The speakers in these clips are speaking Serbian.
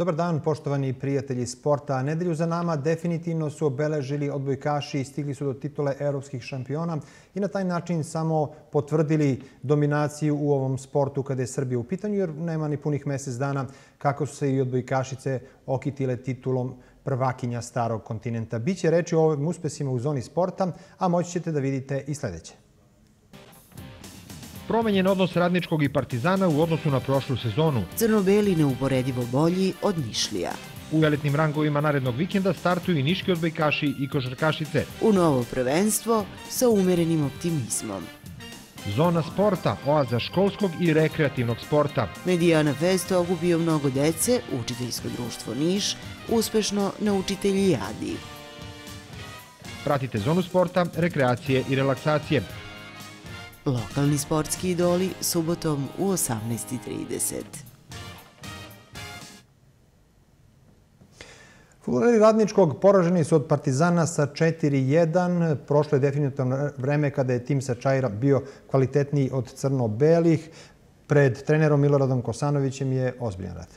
Dobar dan, poštovani prijatelji sporta. Nedelju za nama definitivno su obeležili odbojkaši i stigli su do titule evropskih šampiona i na taj način samo potvrdili dominaciju u ovom sportu kada je Srbija u pitanju, jer nema ni punih mesec dana kako su se i odbojkašice okitile titulom prvakinja starog kontinenta. Biće reći o ovim uspesima u zoni sporta, a moći ćete da vidite i sledeće promenjen odnos radničkog i partizana u odnosu na prošlu sezonu. Crnobeli neuporedivo bolji od Nišlija. U elitnim rangovima narednog vikenda startuju i niški odbojkaši i košarkašice. U novo prvenstvo sa umerenim optimizmom. Zona sporta, oaza školskog i rekreativnog sporta. Medijana Fest ogubio mnogo dece, učiteljsko društvo Niš, uspešno na učitelji Jadi. Pratite zonu sporta, rekreacije i relaksacije. Lokalni sportski idoli subotom u 18.30. Futboleri Radničkog poraženi su od Partizana sa 4-1. Prošlo je definitivno vreme kada je tim sa Čajra bio kvalitetniji od crno-belih. Pred trenerom Miloradom Kosanovićem je ozbiljan rad.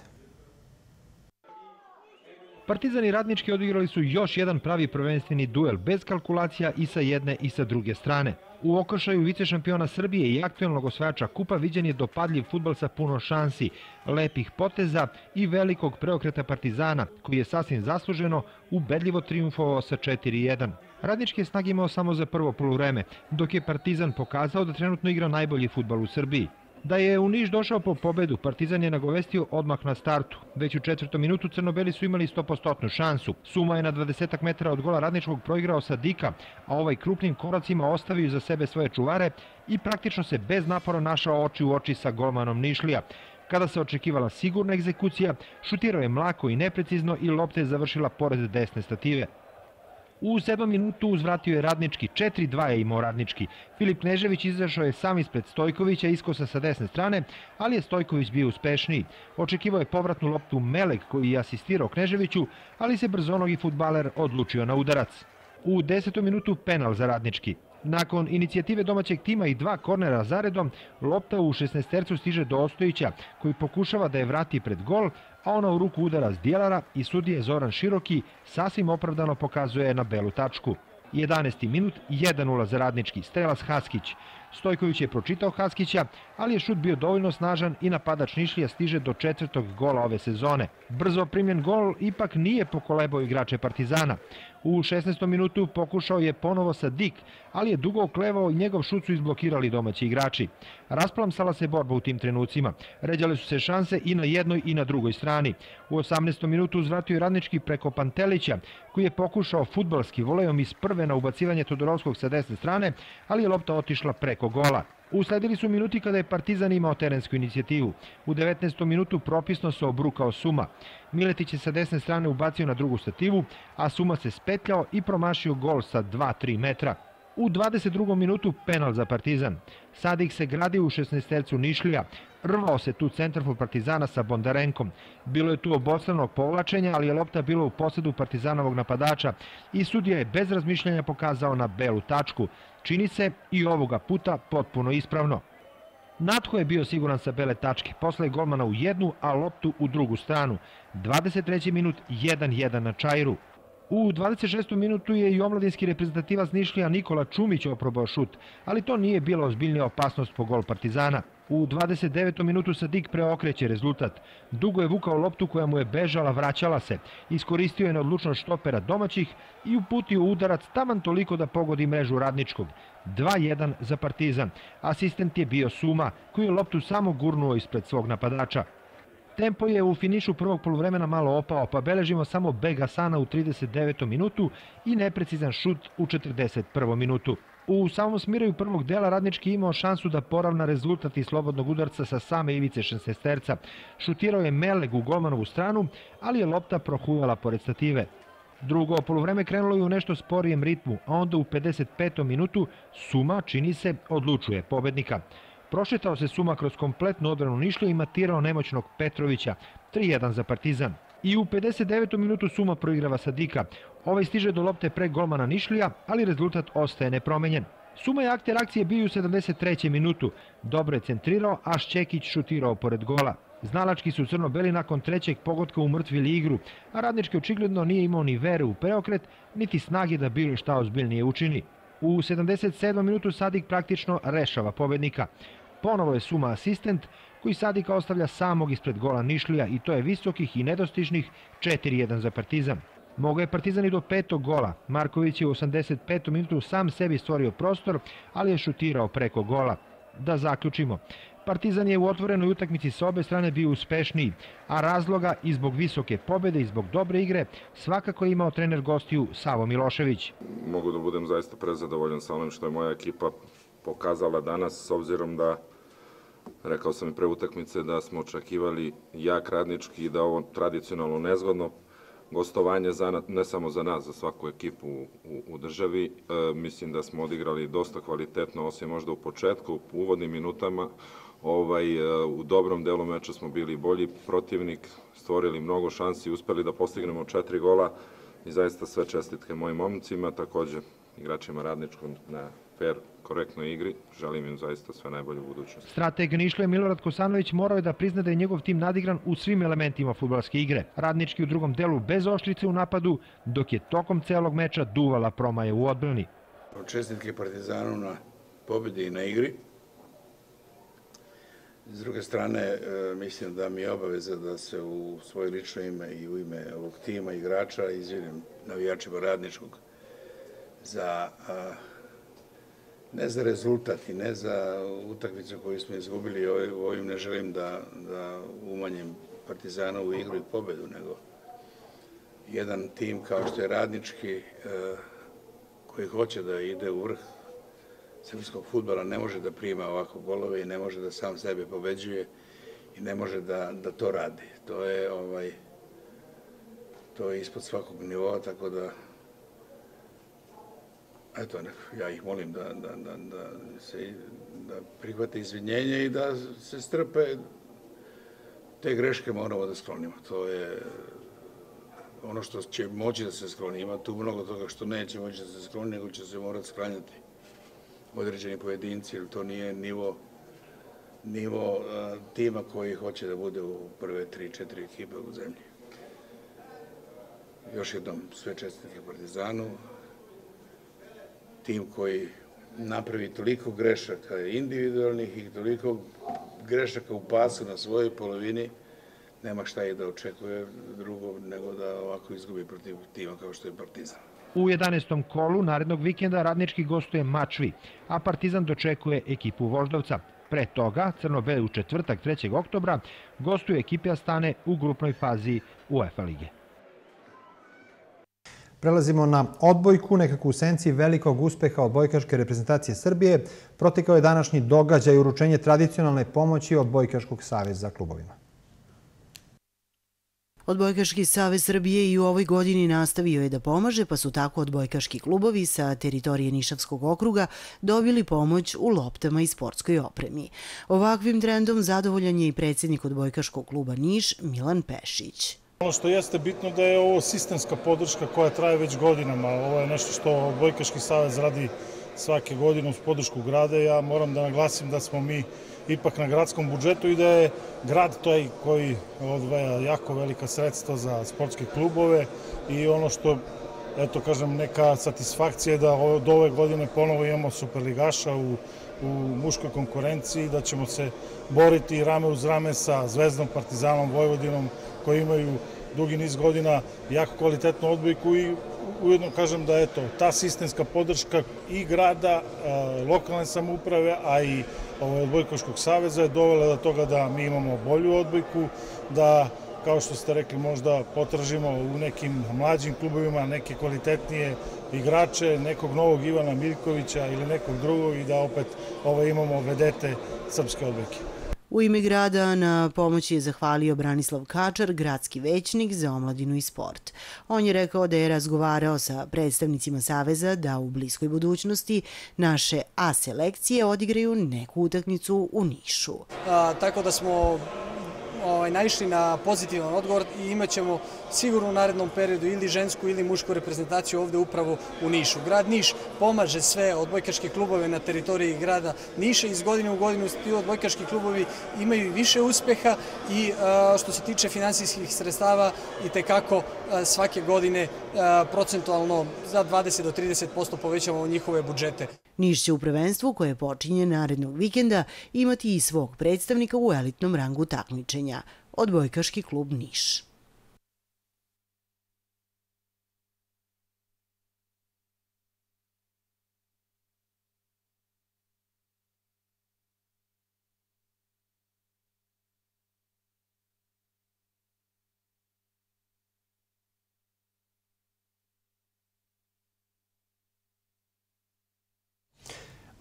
Partizani Radnički odigrali su još jedan pravi prvenstveni duel bez kalkulacija i sa jedne i sa druge strane. U okršaju vice šampiona Srbije i aktualnog osvajača kupa viđen je dopadljiv futbal sa puno šansi, lepih poteza i velikog preokreta Partizana, koji je sasvim zasluženo ubedljivo triumfovao sa 4-1. Radnički je snag imao samo za prvo poluvreme, dok je Partizan pokazao da trenutno igra najbolji futbal u Srbiji. Da je u Niš došao po pobedu, Partizan je nagovestio odmah na startu. Već u četvrtom minutu Crnobeli su imali 100% šansu. Suma je na 20 metara od gola radničkog proigrao sa Dika, a ovaj krupnim koracima ostavio za sebe svoje čuvare i praktično se bez napora našao oči u oči sa golmanom Nišlija. Kada se očekivala sigurna egzekucija, šutirao je mlako i neprecizno i lopta je završila pored desne stative. U sedmom minutu uzvratio je Radnički, 4-2 je imao Radnički. Filip Knežević izašao je sam ispred Stojkovića, iskosa sa desne strane, ali je Stojković bio uspešniji. Očekivao je povratnu loptu Melek koji je asistirao Kneževiću, ali se brzonogi futbaler odlučio na udarac. U desetom minutu penal za Radnički. Nakon inicijative domaćeg tima i dva kornera zaredom, lopta u 16 tercu stiže do Ostojića, koji pokušava da je vrati pred gol, a ona u ruku udara s dijelara i sudije Zoran Široki sasvim opravdano pokazuje na belu tačku. 11. minut, 1-0 za radnički, strelas Haskić. Stojković je pročitao Haskića, ali je šut bio dovoljno snažan i napadač Nišlija stiže do četvrtog gola ove sezone. Brzo primljen gol ipak nije pokolebao igrače Partizana. U 16. minutu pokušao je ponovo sa Dik, ali je dugo oklevao i njegov šut su izblokirali domaći igrači. Rasplamsala se borba u tim trenucima. Ređale su se šanse i na jednoj i na drugoj strani. U 18. minutu uzvratio je radnički preko Pantelića, koji je pokušao futbalski volejom iz prve na ubacivanje Todorovskog sa desne strane, ali je lopta otišla preko gola. Usledili su minuti kada je Partizan imao terensku inicijativu. U 19. minutu propisno se obrukao Suma. Miletić je sa desne strane ubacio na drugu stativu, a Suma se spetljao i promašio gol sa 2-3 metra. U 22. minutu penal za Partizan. Sadik se gradi u 16 tercu Nišlija. Rvao se tu centraful Partizana sa Bondarenkom. Bilo je tu obostranog povlačenja, ali je lopta bila u posledu Partizanovog napadača i sudija je bez razmišljanja pokazao na belu tačku. Čini se i ovoga puta potpuno ispravno. Natho je bio siguran sa bele tačke, posle golmana u jednu, a loptu u drugu stranu. 23. minut 1-1 na Čajru. U 26. minutu je i omladinski reprezentativac Nišlija Nikola Čumić oprobao šut, ali to nije bila ozbiljnija opasnost po gol Partizana. U 29. minutu Sadik preokreće rezultat. Dugo je vukao loptu koja mu je bežala, vraćala se. Iskoristio je neodlučnost štopera domaćih i uputio udarac taman toliko da pogodi mrežu radničkog. 2-1 za Partizan. Asistent je bio Suma, koji je loptu samo gurnuo ispred svog napadača. Tempo je u finišu prvog polovremena malo opao, pa beležimo samo beg Asana u 39. minutu i neprecizan šut u 41. minutu. U samom smiraju prvog dela Radnički imao šansu da poravna rezultat i slobodnog udarca sa same ivice šestesterca. Šutirao je Meleg u golmanovu stranu, ali je lopta prohujala pored stative. Drugo polovreme krenulo je u nešto sporijem ritmu, a onda u 55. minutu Suma, čini se, odlučuje pobednika. Prošetao se Suma kroz kompletnu odbranu Nišlja i matirao nemoćnog Petrovića, 3-1 za Partizan. I u 59. minutu Suma proigrava Sadika. Ovaj stiže do lopte pre golmana Nišlija, ali rezultat ostaje nepromenjen. Suma je akter akcije bio u 73. minutu. Dobro je centrirao, a Šćekić šutirao pored gola. Znalački su crno-beli nakon trećeg pogotka umrtvili igru, a radnički očigledno nije imao ni vere u preokret, niti snage da bilo šta ozbiljnije učini. U 77. minutu Sadik praktično rešava pobednika. Ponovo je Suma asistent, koji Sadika ostavlja samog ispred gola Nišlija i to je visokih i nedostižnih 4-1 za Partizan. Mogo je Partizan i do petog gola. Marković je u 85. minutu sam sebi stvorio prostor, ali je šutirao preko gola. Da zaključimo. Partizan je u otvorenoj utakmici sa obe strane bio uspešniji, a razloga i zbog visoke pobede i zbog dobre igre svakako je imao trener gostiju Savo Milošević. Mogu da budem zaista prezadovoljan sa onim što je moja ekipa pokazala danas, s obzirom da rekao sam i pre utakmice da smo očekivali jak radnički da ovo tradicionalno nezgodno gostovanje za, ne samo za nas, za svaku ekipu u, u, u državi. E, mislim da smo odigrali dosta kvalitetno, osim možda u početku, u uvodnim minutama. Ovaj, e, u dobrom delu meča smo bili bolji protivnik, stvorili mnogo šansi, uspeli da postignemo četiri gola i zaista sve čestitke mojim momcima, takođe igračima radničkog na fair korektnoj igri. Želim im zaista sve najbolje u budućnosti. Strateg Nišle Milorad Kosanović morao je da prizna da je njegov tim nadigran u svim elementima futbolske igre. Radnički u drugom delu bez oštrice u napadu, dok je tokom celog meča duvala promaje u odbrani. Čestitke Partizanu na pobedi i na igri. S druge strane, e, mislim da mi je obaveza da se u svoje lično ime i u ime ovog tima igrača izvinim navijačima radničkog za ne za rezultat i ne za utakmicu koju smo izgubili, ovim ne želim da, da umanjem Partizanovu igru i pobedu, nego jedan tim kao što je radnički, e, koji hoće da ide u vrh srpskog futbala, ne može da prima ovako golove i ne može da sam sebe pobeđuje i ne može da, da to radi. To je ovaj to je ispod svakog nivoa, tako da eto, ja ih molim da, da, da, da, se, da prihvate izvinjenje i da se strpe te greške moramo da sklonimo. To je ono što će moći da se skloni. Ima tu mnogo toga što neće moći da se skloni, nego će se morati sklanjati određeni pojedinci, jer to nije nivo nivo a, tima koji hoće da bude u prve tri, četiri ekipe u zemlji. Još jednom sve čestitke Partizanu, tim koji napravi toliko grešaka individualnih i toliko grešaka u pasu na svojoj polovini, nema šta i da očekuje drugo nego da ovako izgubi protiv tima kao što je Partizan. U 11. kolu narednog vikenda radnički gostuje Mačvi, a Partizan dočekuje ekipu Voždovca. Pre toga, Crno-Beli u četvrtak 3. oktobra, gostuje ekipe Astane u grupnoj fazi UEFA lige. Prelazimo na odbojku, nekako u senci velikog uspeha odbojkaške reprezentacije Srbije. Protekao je današnji događaj uručenje tradicionalne pomoći odbojkaškog saveza klubovima. Odbojkaški savez Srbije i u ovoj godini nastavio je da pomaže, pa su tako odbojkaški klubovi sa teritorije Nišavskog okruga dobili pomoć u loptama i sportskoj opremi. Ovakvim trendom zadovoljan je i predsjednik odbojkaškog kluba Niš Milan Pešić. Ono što jeste bitno da je ovo sistemska podrška koja traje već godinama. Ovo je nešto što Bojkaški savez radi svake godine uz podršku grada. Ja moram da naglasim da smo mi ipak na gradskom budžetu i da je grad taj koji odvaja jako velika sredstva za sportske klubove i ono što eto kažem neka satisfakcija da od ove godine ponovo imamo superligaša u, u muškoj konkurenciji, da ćemo se boriti rame uz rame sa Zvezdom, Partizanom, Vojvodinom koji imaju dugi niz godina jako kvalitetnu odbojku i ujedno kažem da eto, ta sistemska podrška i grada, lokalne samouprave, a i ovaj, odbojkoškog saveza je dovela do toga da mi imamo bolju odbojku, da kao što ste rekli, možda potražimo u nekim mlađim klubovima neke kvalitetnije igrače, nekog novog Ivana Miljkovića ili nekog drugog i da opet ovaj, imamo vedete srpske odbojke. U ime grada na pomoći je zahvalio Branislav Kačar, gradski većnik za omladinu i sport. On je rekao da je razgovarao sa predstavnicima Saveza da u bliskoj budućnosti naše A selekcije odigraju neku utakmicu u Nišu. Tako da smo ovaj, naišli na pozitivan odgovor i imat ćemo sigurno u narednom periodu ili žensku ili mušku reprezentaciju ovde upravo u Nišu. Grad Niš pomaže sve odbojkaške klubove na teritoriji grada Niša. Iz godine u godinu ti odbojkaški klubovi imaju više uspeha i što se tiče finansijskih sredstava i tekako svake godine procentualno za 20 do 30% povećamo njihove budžete. Niš će u prvenstvu koje počinje narednog vikenda imati i svog predstavnika u elitnom rangu takmičenja, odbojkaški klub Niš.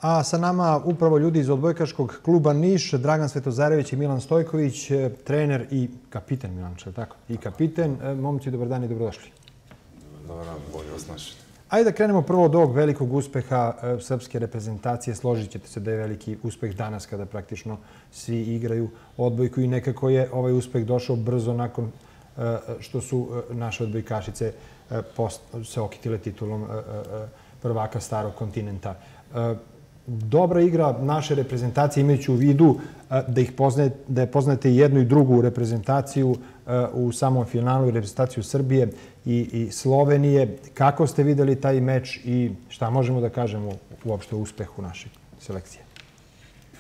A sa nama upravo ljudi iz odbojkaškog kluba Niš, Dragan Svetozarević i Milan Stojković, e, trener i kapiten Milan, je tako? I kapiten. E, momci, dobar dan i dobrodošli. Dobar dan, bolje vas našli. Ajde da krenemo prvo od ovog velikog uspeha e, srpske reprezentacije. Složit ćete se da je veliki uspeh danas kada praktično svi igraju odbojku i nekako je ovaj uspeh došao brzo nakon što su naše odbojkašice se okitile titulom prvaka starog kontinenta dobra igra naše reprezentacije imajući u vidu e, da, ih poznaje, da je poznate jednu i drugu reprezentaciju e, u samom finalu i reprezentaciju Srbije i, i Slovenije. Kako ste videli taj meč i šta možemo da kažemo uopšte o uspehu naše selekcije?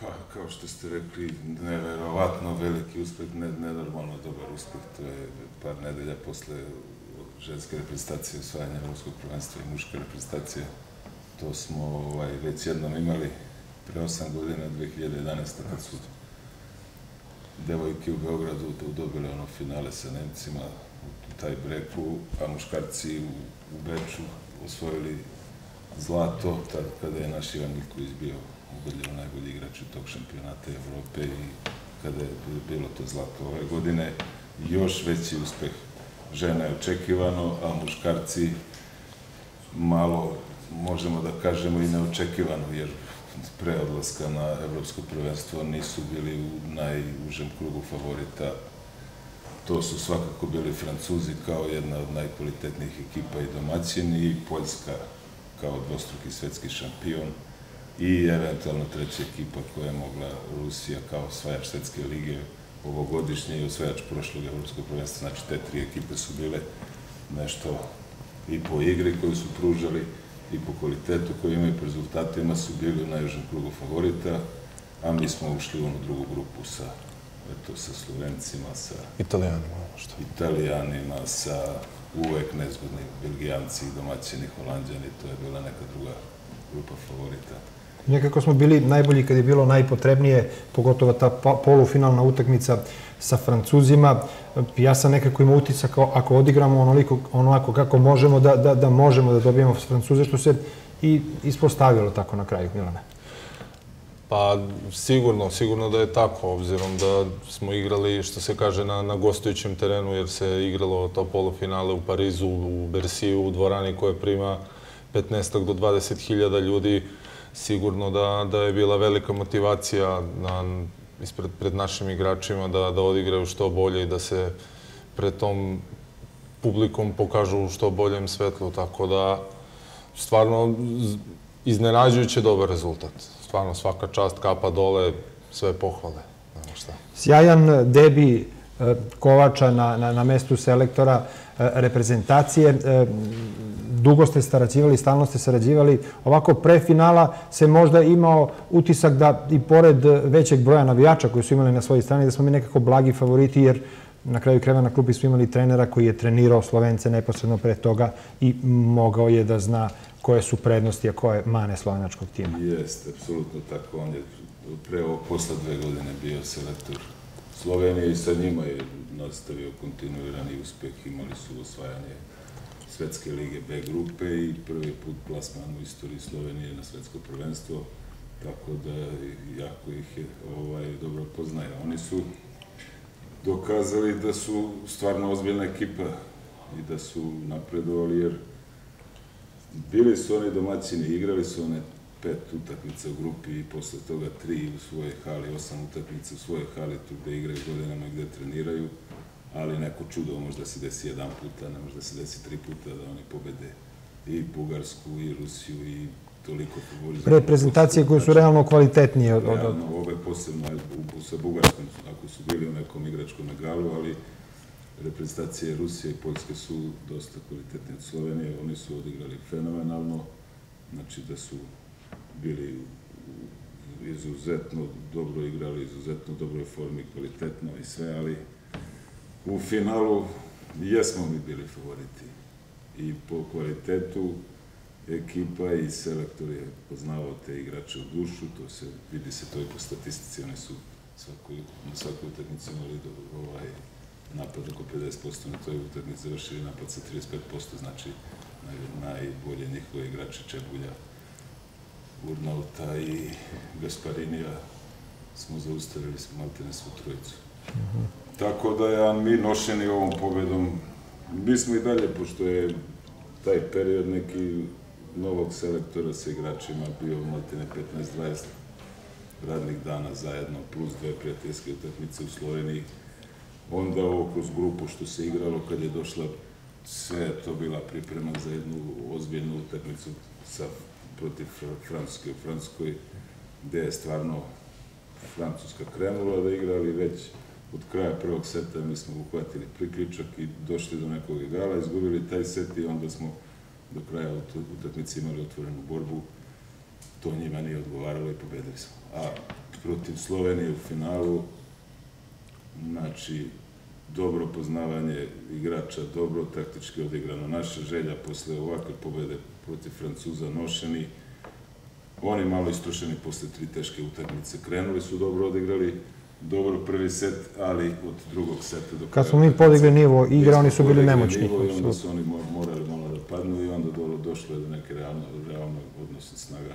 Pa, kao što ste rekli, neverovatno veliki uspeh, ne, nenormalno dobar uspeh. To je par nedelja posle ženske reprezentacije osvajanja Evropskog prvenstva i muške reprezentacije To smo ovaj, već jednom imali pre 8 godina, 2011. kad su devojke u Beogradu dobile ono finale sa Nemcima u taj breku, a muškarci u, u Beču osvojili zlato, tad kada je naš Ivan Miković bio ubedljivo najbolji igrač u tog šampionata Evrope i kada je bilo to zlato ove godine. Još veći uspeh žena je očekivano, a muškarci malo možemo da kažemo i neočekivano, jer pre odlaska na evropsko prvenstvo nisu bili u najužem krugu favorita. To su svakako bili Francuzi kao jedna od najkvalitetnijih ekipa i domaćini i Poljska kao dvostruki svetski šampion i eventualno treća ekipa koja je mogla Rusija kao osvajač svetske lige ovogodišnje i osvajač prošlog evropskog prvenstva. Znači, te tri ekipe su bile nešto i po igri koju su pružali, i po kvalitetu koji imaju po rezultatima su bili u najužem krugu favorita, a mi smo ušli u onu drugu grupu sa eto, sa Slovencima, sa Italijanima, što? Italijanima, sa uvek nezgodni Belgijanci, domaćini, Holandjani, to je bila neka druga grupa favorita. Nekako smo bili najbolji kad je bilo najpotrebnije, pogotovo ta polufinalna utakmica sa Francuzima. Ja sam nekako imao utisak ako odigramo onoliko, onako kako možemo da, da, da možemo da dobijemo Francuze, što se i ispostavilo tako na kraju, Milane. Pa sigurno, sigurno da je tako, obzirom da smo igrali, što se kaže, na, na gostujućem terenu, jer se igralo to polufinale u Parizu, u Bersiju, u dvorani koja prima 15 do 20 hiljada ljudi. Sigurno da, da je bila velika motivacija na ispred pred našim igračima da, da odigraju što bolje i da se pred tom publikom pokažu u što boljem svetlu, tako da stvarno iznenađujuće dobar rezultat. Stvarno svaka čast kapa dole, sve pohvale. Šta. Sjajan debi e, Kovača na, na, na mestu selektora e, reprezentacije. Dugo ste sarađivali, stalno ste sarađivali. Ovako pre finala se možda imao utisak da i pored većeg broja navijača koji su imali na svojoj strani, da smo mi nekako blagi favoriti, jer na kraju kreva na klubi smo imali trenera koji je trenirao Slovence neposredno pre toga i mogao je da zna koje su prednosti, a koje mane slovenačkog tima. Jeste, apsolutno tako. On je pre ovo posle dve godine bio selektor Slovenije i sa njima je nastavio kontinuirani uspeh. Imali su osvajanje Svetske lige B grupe i prvi put plasman u istoriji Slovenije na svetsko prvenstvo, tako da jako ih je ovaj, dobro poznaje. Oni su dokazali da su stvarno ozbiljna ekipa i da su napredovali, jer bili su oni domaćini, igrali su one pet utakmica u grupi i posle toga tri u svojoj hali, osam utakmica u svojoj hali, tu gde igraju godinama i gde treniraju, ali neko čudo možda se desi jedan puta, ne možda se desi tri puta da oni pobede i Bugarsku, i Rusiju, i toliko favorizuje. Reprezentacije koje su realno kvalitetnije od... Realno, ove posebno sa Bugarskom, ako su bili u nekom igračkom egalu, ali reprezentacije Rusije i Poljske su dosta kvalitetne od Slovenije, oni su odigrali fenomenalno, znači da su bili izuzetno dobro igrali, izuzetno dobroj formi, kvalitetno i sve, ali u finalu jesmo mi bili favoriti. I po kvalitetu ekipa i selektor je poznavao te igrače u dušu, to se, vidi se to i po statistici, oni su svaku, na svakoj utakmici imali do, ovaj, napad oko 50%, na toj utakmici završili napad sa 35%, znači naj, najbolje njihove igrače Čebulja, Urnauta i Gasparinija smo zaustavili smo maltene svu trojicu. Tako da ja, mi nošeni ovom pobedom, mi smo i dalje, pošto je taj period neki novog selektora sa igračima bio maltene 15-20 radnih dana zajedno, plus dve prijateljske utakmice u Sloveniji. Onda ovo kroz grupu što se igralo kad je došla sve to bila priprema za jednu ozbiljnu utakmicu sa protiv Francuske u Francuskoj, gde je stvarno Francuska krenula da igra, ali već od kraja prvog seta mi smo uhvatili priključak i došli do nekog igala, izgubili taj set i onda smo do kraja utakmice imali otvorenu borbu. To njima nije odgovaralo i pobedili smo. A protiv Slovenije u finalu, znači, dobro poznavanje igrača, dobro taktički odigrano. Naša želja posle ovakve pobede protiv Francuza nošeni, oni malo istrošeni posle tri teške utakmice. Krenuli su dobro odigrali, dobro prvi set, ali od drugog seta do Kad smo mi podigli nivo igre, oni su bili nemoćni. Nivo, I onda su oni morali malo da padnu i onda do, došlo je do neke realno, realno odnose snaga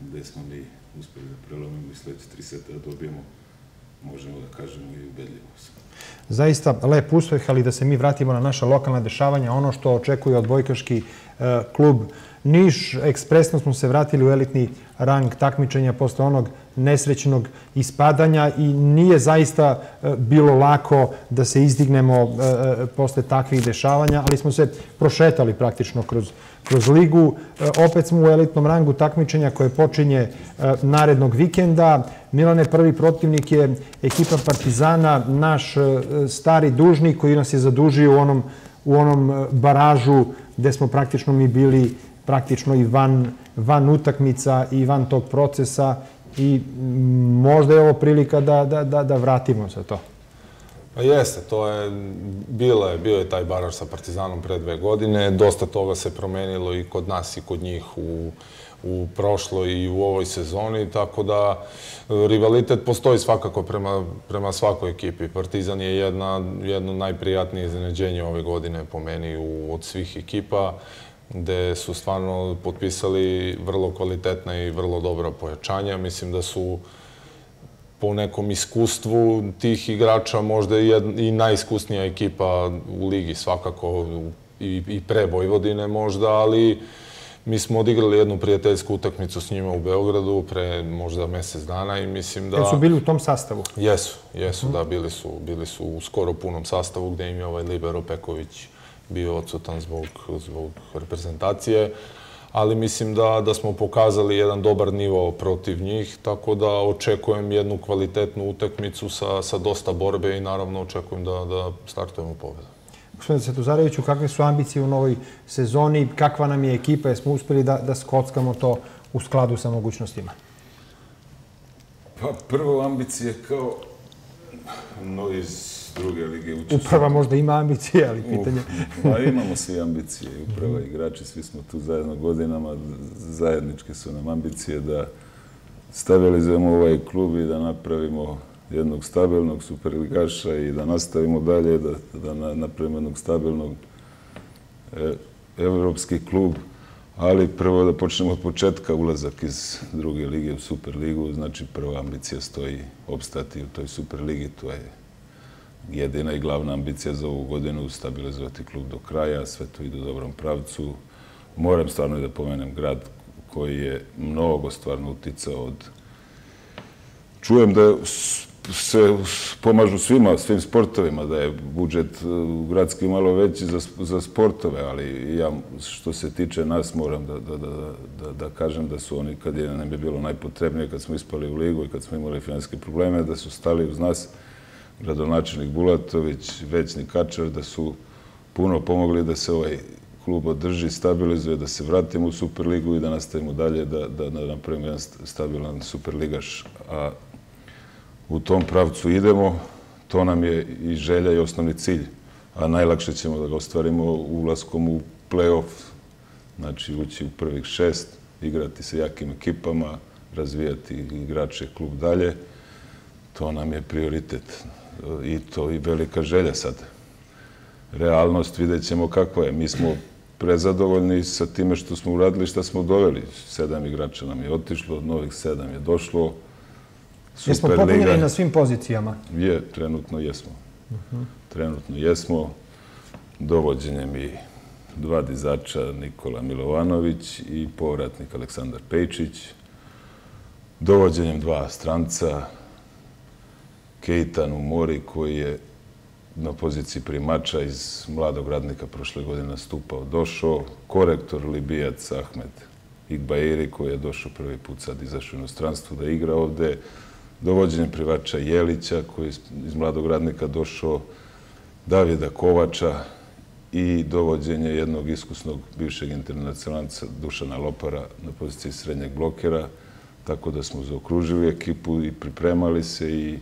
gde smo mi uspeli da prelomimo i sledeće tri seta da dobijemo, možemo da kažemo i ubedljivo se. Zaista lep uspeh, ali da se mi vratimo na naša lokalna dešavanja, ono što očekuje od Bojkaški e, klub Niš. Ekspresno smo se vratili u elitni rang takmičenja posle onog nesrećnog ispadanja i nije zaista e, bilo lako da se izdignemo e, e, posle takvih dešavanja, ali smo se prošetali praktično kroz, kroz ligu. Opet smo u elitnom rangu takmičenja koje počinje narednog vikenda. Milane, prvi protivnik je ekipa Partizana, naš stari dužnik koji nas je zadužio u onom, u onom baražu gde smo praktično mi bili praktično i van, van utakmica i van tog procesa i možda je ovo prilika da, da, da, da vratimo se to. Pa jeste, to je, bilo je, bio je taj baraž sa Partizanom pre dve godine, dosta toga se promenilo i kod nas i kod njih u, u prošloj i u ovoj sezoni, tako da rivalitet postoji svakako prema, prema svakoj ekipi. Partizan je jedna, jedno najprijatnije iznenađenje ove godine po meni u, od svih ekipa gde su stvarno potpisali vrlo kvalitetna i vrlo dobra pojačanja. Mislim da su po nekom iskustvu tih igrača možda i, i najiskusnija ekipa u ligi svakako i, i pre Vojvodine možda, ali mi smo odigrali jednu prijateljsku utakmicu s njima u Beogradu pre možda mesec dana i mislim da... Jesu bili u tom sastavu? Jesu, jesu, da, bili su, bili su u skoro punom sastavu gde im je ovaj Libero Peković bio odsutan zbog, zbog reprezentacije, ali mislim da, da smo pokazali jedan dobar nivo protiv njih, tako da očekujem jednu kvalitetnu utakmicu sa, sa dosta borbe i naravno očekujem da, da startujemo pobedu. Gospodine Svetozareviću, kakve su ambicije u novoj sezoni, kakva nam je ekipa, jesmo uspeli da, da skockamo to u skladu sa mogućnostima? Pa prvo ambicije kao no, iz druge lige učestvuje. Uprava možda ima ambicije, ali pitanje... Pa imamo svi ambicije. Uprava, igrači, svi smo tu zajedno godinama. Zajedničke su nam ambicije da stabilizujemo ovaj klub i da napravimo jednog stabilnog superligaša i da nastavimo dalje, da, da napravimo jednog stabilnog e, evropski klub, ali prvo da počnemo od početka ulazak iz druge lige u Superligu, znači prva ambicija stoji opstati u toj Superligi, to je jedina i glavna ambicija za ovu godinu stabilizovati klub do kraja, sve to ide u dobrom pravcu. Moram stvarno i da pomenem grad koji je mnogo stvarno uticao od... Čujem da se pomažu svima, svim sportovima, da je budžet gradski malo veći za, za sportove, ali ja što se tiče nas moram da, da, da, da, da kažem da su oni, kad je nam je bilo najpotrebnije, kad smo ispali u ligu i kad smo imali finanske probleme, da su stali uz nas gradonačelnik Bulatović, većni Kačar, da su puno pomogli da se ovaj klub održi, stabilizuje, da se vratimo u Superligu i da nastavimo dalje, da, da, da napravimo jedan stabilan Superligaš. A u tom pravcu idemo, to nam je i želja i osnovni cilj. A najlakše ćemo da ga ostvarimo ulaskom u play-off, znači ući u prvih šest, igrati sa jakim ekipama, razvijati igrače klub dalje. To nam je prioritet i to i velika želja sad. Realnost vidjet ćemo kakva je. Mi smo prezadovoljni sa time što smo uradili, šta smo doveli. Sedam igrača nam je otišlo, novih sedam je došlo. Jesmo popunjeni na svim pozicijama? Je, trenutno jesmo. Trenutno jesmo. Dovođenjem i dva dizača, Nikola Milovanović i povratnik Aleksandar Pejčić. Dovođenjem dva stranca, Kejtan u Mori, koji je na poziciji primača iz mladog radnika prošle godine nastupao, došao. Korektor Libijac Ahmed Igbairi, koji je došao prvi put sad izašao u inostranstvu da igra ovde. Dovođenje privača Jelića, koji je iz mladog radnika došao. Davida Kovača i dovođenje jednog iskusnog bivšeg internacionalca Dušana Lopara na poziciji srednjeg blokera. Tako da smo zaokružili ekipu i pripremali se i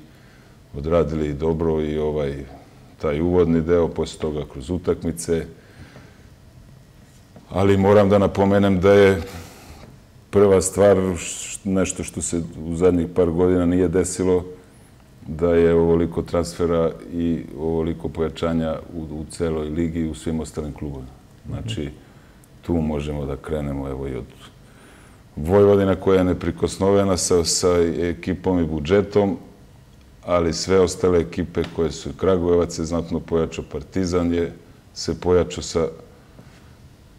odradili dobro i ovaj taj uvodni deo, posle toga kroz utakmice. Ali moram da napomenem da je prva stvar nešto što se u zadnjih par godina nije desilo, da je ovoliko transfera i ovoliko pojačanja u, u celoj ligi i u svim ostalim klubovima. Znači, tu možemo da krenemo evo i od Vojvodina koja je neprikosnovena sa, sa ekipom i budžetom, ali sve ostale ekipe koje su Kragujevac je znatno pojačao, Partizan je se pojačao sa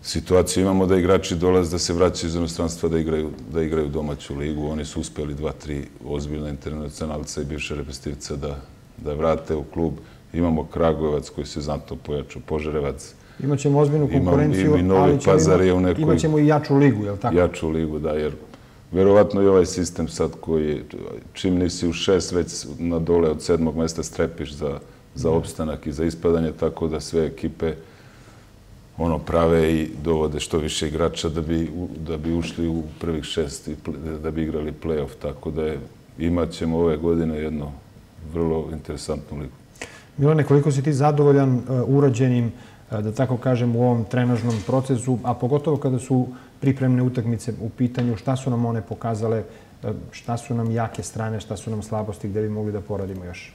situacijom. Imamo da igrači dolaze da se vraćaju iz inostranstva da igraju, da igraju domaću ligu. Oni su uspeli dva, tri ozbiljna internacionalca i bivše repestivca da, da vrate u klub. Imamo Kragujevac koji se znatno pojačao, Požarevac. Imaćemo ozbiljnu konkurenciju, Imam, i, i ali ćemo, je nekoj, imaćemo i jaču ligu, je li tako? Jaču ligu, da, jer Verovatno i ovaj sistem sad koji, čim nisi u šest, već na dole od sedmog mesta strepiš za, za opstanak i za ispadanje, tako da sve ekipe ono prave i dovode što više igrača da bi, da bi ušli u prvih šest i da bi igrali play-off. Tako da je, imat ćemo ove godine jedno vrlo interesantnu ligu. Milane, koliko si ti zadovoljan uh, urađenim, uh, da tako kažem, u ovom trenažnom procesu, a pogotovo kada su pripremne utakmice u pitanju, šta su nam one pokazale, e, šta su nam jake strane, šta su nam slabosti, gde bi mogli da poradimo još?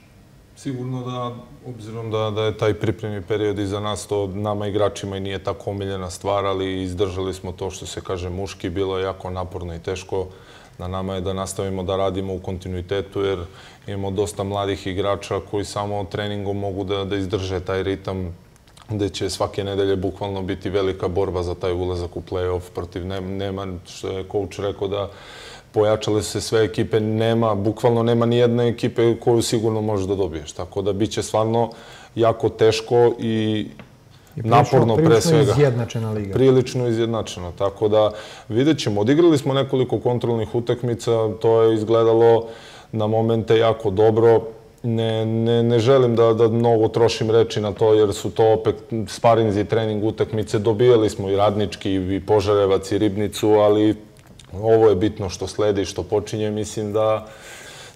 Sigurno da, obzirom da, da je taj pripremni period iza nas, to nama igračima i nije tako omiljena stvar, ali izdržali smo to što se kaže muški, bilo je jako naporno i teško. Na nama je da nastavimo da radimo u kontinuitetu, jer imamo dosta mladih igrača koji samo treningom mogu da, da izdrže taj ritam gde će svake nedelje bukvalno biti velika borba za taj ulazak u play-off protiv nema, što je coach rekao da pojačale se sve ekipe, nema, bukvalno nema ni jedne ekipe koju sigurno možeš da dobiješ. Tako da biće stvarno jako teško i, I naporno pre svega. Prilično izjednačena liga. Prilično izjednačena, tako da vidjet ćemo. Odigrali smo nekoliko kontrolnih utakmica, to je izgledalo na momente jako dobro ne, ne, ne želim da, da mnogo trošim reči na to, jer su to opet sparinzi, trening, utakmice. Dobijali smo i radnički, i požarevac, i ribnicu, ali ovo je bitno što sledi, što počinje. Mislim da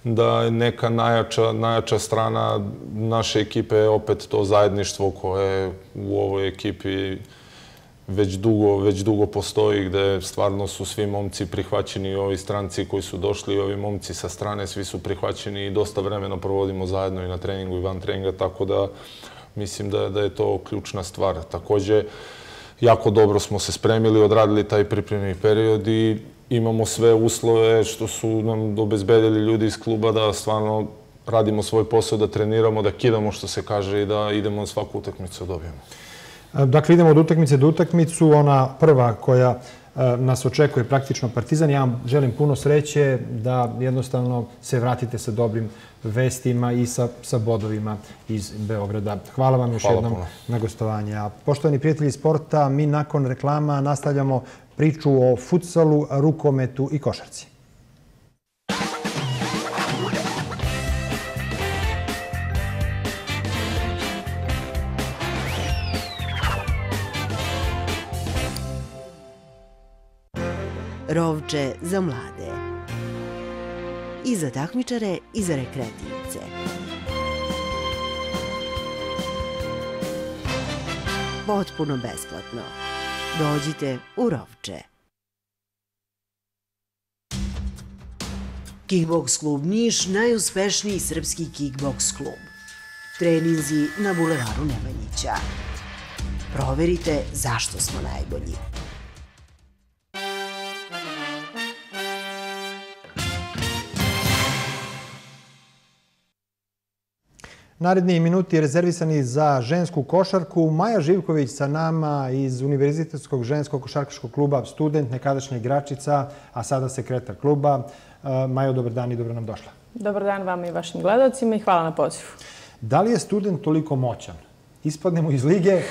da je neka najjača, najjača strana naše ekipe je opet to zajedništvo koje u ovoj ekipi već dugo, već dugo postoji, gde stvarno su svi momci prihvaćeni, ovi stranci koji su došli, i ovi momci sa strane, svi su prihvaćeni i dosta vremena provodimo zajedno i na treningu i van treninga, tako da mislim da, da je to ključna stvar. Takođe, jako dobro smo se spremili, odradili taj pripremni period i imamo sve uslove što su nam obezbedili ljudi iz kluba da stvarno radimo svoj posao, da treniramo, da kidamo što se kaže i da idemo na svaku utakmicu da dobijemo. Dakle, idemo od utakmice do utakmicu. Ona prva koja nas očekuje praktično Partizan. Ja vam želim puno sreće da jednostavno se vratite sa dobrim vestima i sa, sa bodovima iz Beograda. Hvala vam još Hvala jednom puno. na gostovanje. A poštovani prijatelji sporta, mi nakon reklama nastavljamo priču o futsalu, rukometu i košarci. Rovče za mlade. I za takmičare i za rekreativce. Potpuno besplatno. Dođite u Rovče. Kickbox klub Niš najuspešniji srpski kickbox klub. Treninzi na bulevaru Nemanjića. Proverite zašto smo najbolji. Naredni minuti rezervisani za žensku košarku. Maja Živković sa nama iz Univerzitetskog ženskog košarkaškog kluba, student, nekadašnja igračica, a sada sekretar kluba. E, Majo, dobar dan i dobro nam došla. Dobar dan vama i vašim gledalcima i hvala na pozivu. Da li je student toliko moćan? Ispadnemo iz lige,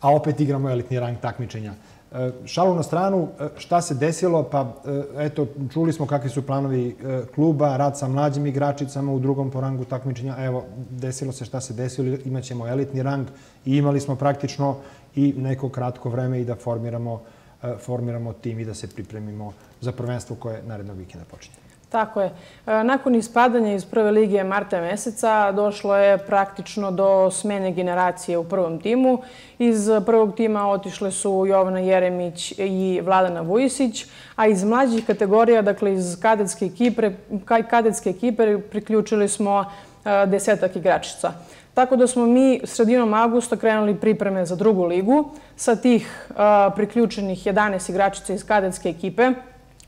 a opet igramo elitni rang takmičenja. E, šalu na stranu, e, šta se desilo? Pa, e, eto, čuli smo kakvi su planovi kluba, rad sa mlađim igračicama u drugom po rangu takmičenja. Evo, desilo se šta se desilo, imaćemo elitni rang i imali smo praktično i neko kratko vreme i da formiramo, formiramo tim i da se pripremimo za prvenstvo koje narednog vikenda počinje. Tako je. E, nakon ispadanja iz prve lige marta meseca došlo je praktično do smene generacije u prvom timu. Iz prvog tima otišle su Jovana Jeremić i Vladana Vujisić, a iz mlađih kategorija, dakle iz kadetske ekipe, kadetske ekipe priključili smo e, desetak igračica. Tako da smo mi sredinom augusta krenuli pripreme za drugu ligu. Sa tih e, priključenih 11 igračica iz kadetske ekipe,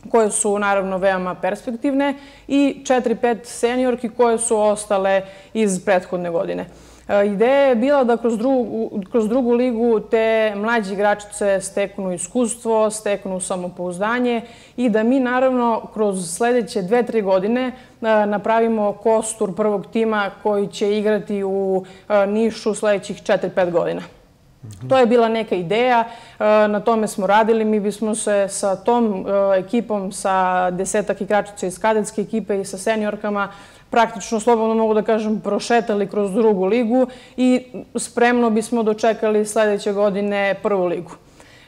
koje su naravno veoma perspektivne i 4-5 seniorki koje su ostale iz prethodne godine. E, ideja je bila da kroz drugu, kroz drugu ligu te mlađe igračice steknu iskustvo, steknu samopouzdanje i da mi naravno kroz sledeće dve, tri godine e, napravimo kostur prvog tima koji će igrati u e, Nišu sledećih 4-5 godina. To je bila neka ideja, e, na tome smo radili. Mi bismo se sa tom e, ekipom, sa desetak igračica iz kadetske ekipe i sa seniorkama praktično, slobodno mogu da kažem, prošetali kroz drugu ligu i spremno bismo dočekali sledeće godine prvu ligu.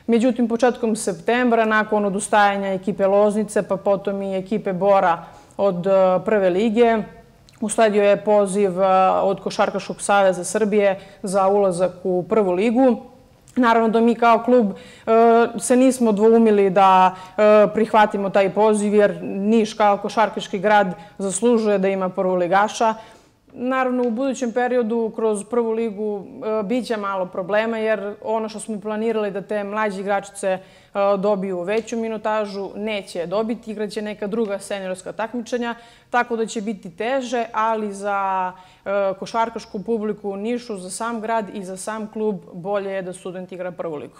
Međutim, početkom septembra, nakon odustajanja ekipe Loznice, pa potom i ekipe Bora od e, prve lige, Usledio je poziv od Košarkaškog saveza Srbije za ulazak u prvu ligu. Naravno da mi kao klub se nismo dvoumili da prihvatimo taj poziv jer Niš kao košarkaški grad zaslužuje da ima prvu ligaša. Naravno, u budućem periodu kroz prvu ligu e, biće malo problema, jer ono što smo planirali da te mlađe igračice e, dobiju veću minutažu, neće dobiti, igraće neka druga seniorska takmičenja, tako da će biti teže, ali za e, košarkašku publiku u Nišu, za sam grad i za sam klub bolje je da student igra prvu ligu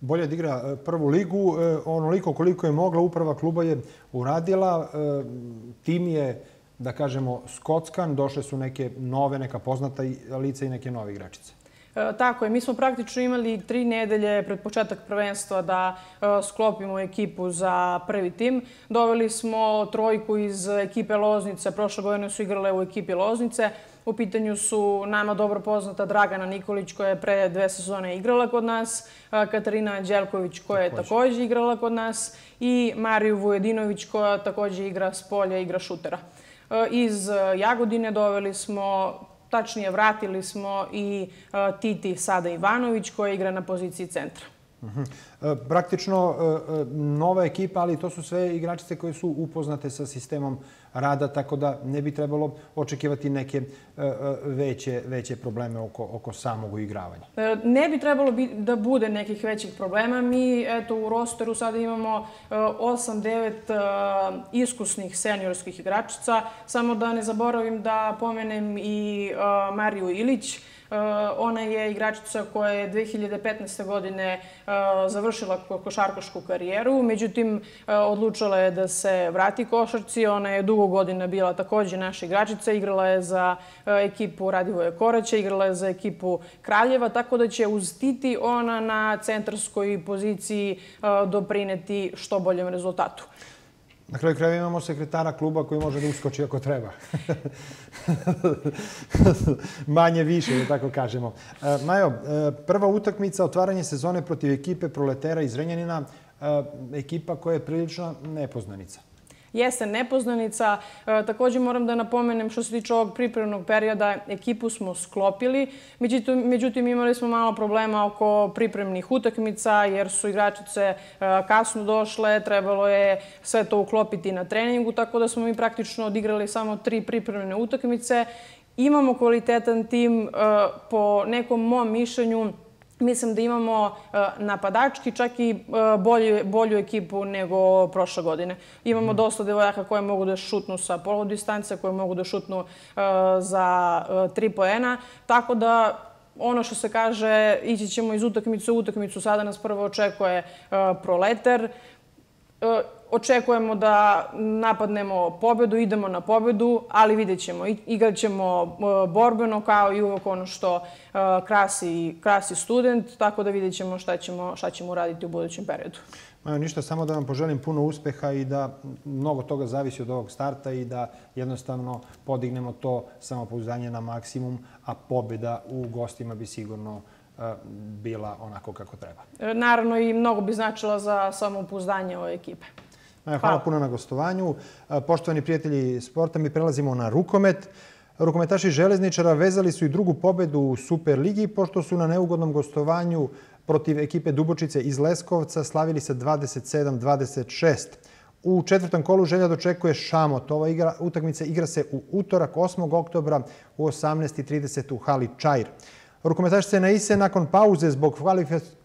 bolje da igra prvu ligu. Onoliko koliko je mogla, uprava kluba je uradila. Tim je da kažemo, skockan, došle su neke nove, neka poznata lica i neke nove igračice. E, tako je, mi smo praktično imali tri nedelje pred početak prvenstva da e, sklopimo ekipu za prvi tim. Doveli smo trojku iz ekipe Loznice, prošle godine su igrale u ekipi Loznice. U pitanju su nama dobro poznata Dragana Nikolić koja je pre dve sezone igrala kod nas, e, Katarina Đelković koja je takođe igrala kod nas i Mariju Vujedinović koja takođe igra s polja, igra šutera. E, iz e, Jagodine doveli smo tačnije vratili smo i e, Titi Sada Ivanović koja igra na poziciji centra. Mhm. Praktično nova ekipa, ali to su sve igračice koje su upoznate sa sistemom rada, tako da ne bi trebalo očekivati neke e, e, veće, veće probleme oko, oko samog igravanja. E, ne bi trebalo da bude nekih većih problema. Mi eto, u rosteru sada imamo 8-9 iskusnih seniorskih igračica. Samo da ne zaboravim da pomenem i Mariju Ilić, Ona je igračica koja je 2015. godine završila košarkašku karijeru, međutim odlučila je da se vrati košarci. Ona je dugo godina bila takođe naša igračica, igrala je za ekipu Radivoje Koraća, igrala je za ekipu Kraljeva, tako da će uz Titi ona na centarskoj poziciji doprineti što boljem rezultatu. Na kraju kraja imamo sekretara kluba koji može da uskoči ako treba. Manje više, da tako kažemo. E, Majo, e, prva utakmica, otvaranje sezone protiv ekipe Proletera iz Renjanina, e, ekipa koja je prilična nepoznanica jeste nepoznanica. E, takođe moram da napomenem što se tiče ovog pripremnog perioda, ekipu smo sklopili. Međutim, međutim imali smo malo problema oko pripremnih utakmica jer su igračice e, kasno došle, trebalo je sve to uklopiti na treningu, tako da smo mi praktično odigrali samo tri pripremne utakmice. Imamo kvalitetan tim, e, po nekom mom mišljenju, Mislim da imamo e, napadački čak i e, bolju, bolju ekipu nego prošle godine. Imamo mm. dosta devojaka koje mogu da šutnu sa polu distance, koje mogu da šutnu e, za tri poena. Tako da ono što se kaže, ići ćemo iz utakmice u utakmicu. Sada nas prvo očekuje proleter očekujemo da napadnemo pobedu, idemo na pobedu, ali vidjet ćemo. Igrat ćemo e, borbeno kao i uvek ono što e, krasi, krasi student, tako da vidjet ćemo šta ćemo, šta ćemo uraditi u budućem periodu. Majo, ništa, samo da vam poželim puno uspeha i da mnogo toga zavisi od ovog starta i da jednostavno podignemo to samopouzdanje na maksimum, a pobeda u gostima bi sigurno e, bila onako kako treba. Naravno i mnogo bi značila za samopouzdanje ove ekipe. Hvala puno na gostovanju. Poštovani prijatelji sporta, mi prelazimo na rukomet. Rukometaši železničara vezali su i drugu pobedu u Superligi, pošto su na neugodnom gostovanju protiv ekipe Dubočice iz Leskovca slavili sa 27-26. U četvrtom kolu želja dočekuje Šamot. Ova igra, utakmica igra se u utorak 8. oktobra u 18.30 u hali Čajr. Rukometaši se na Ise nakon pauze zbog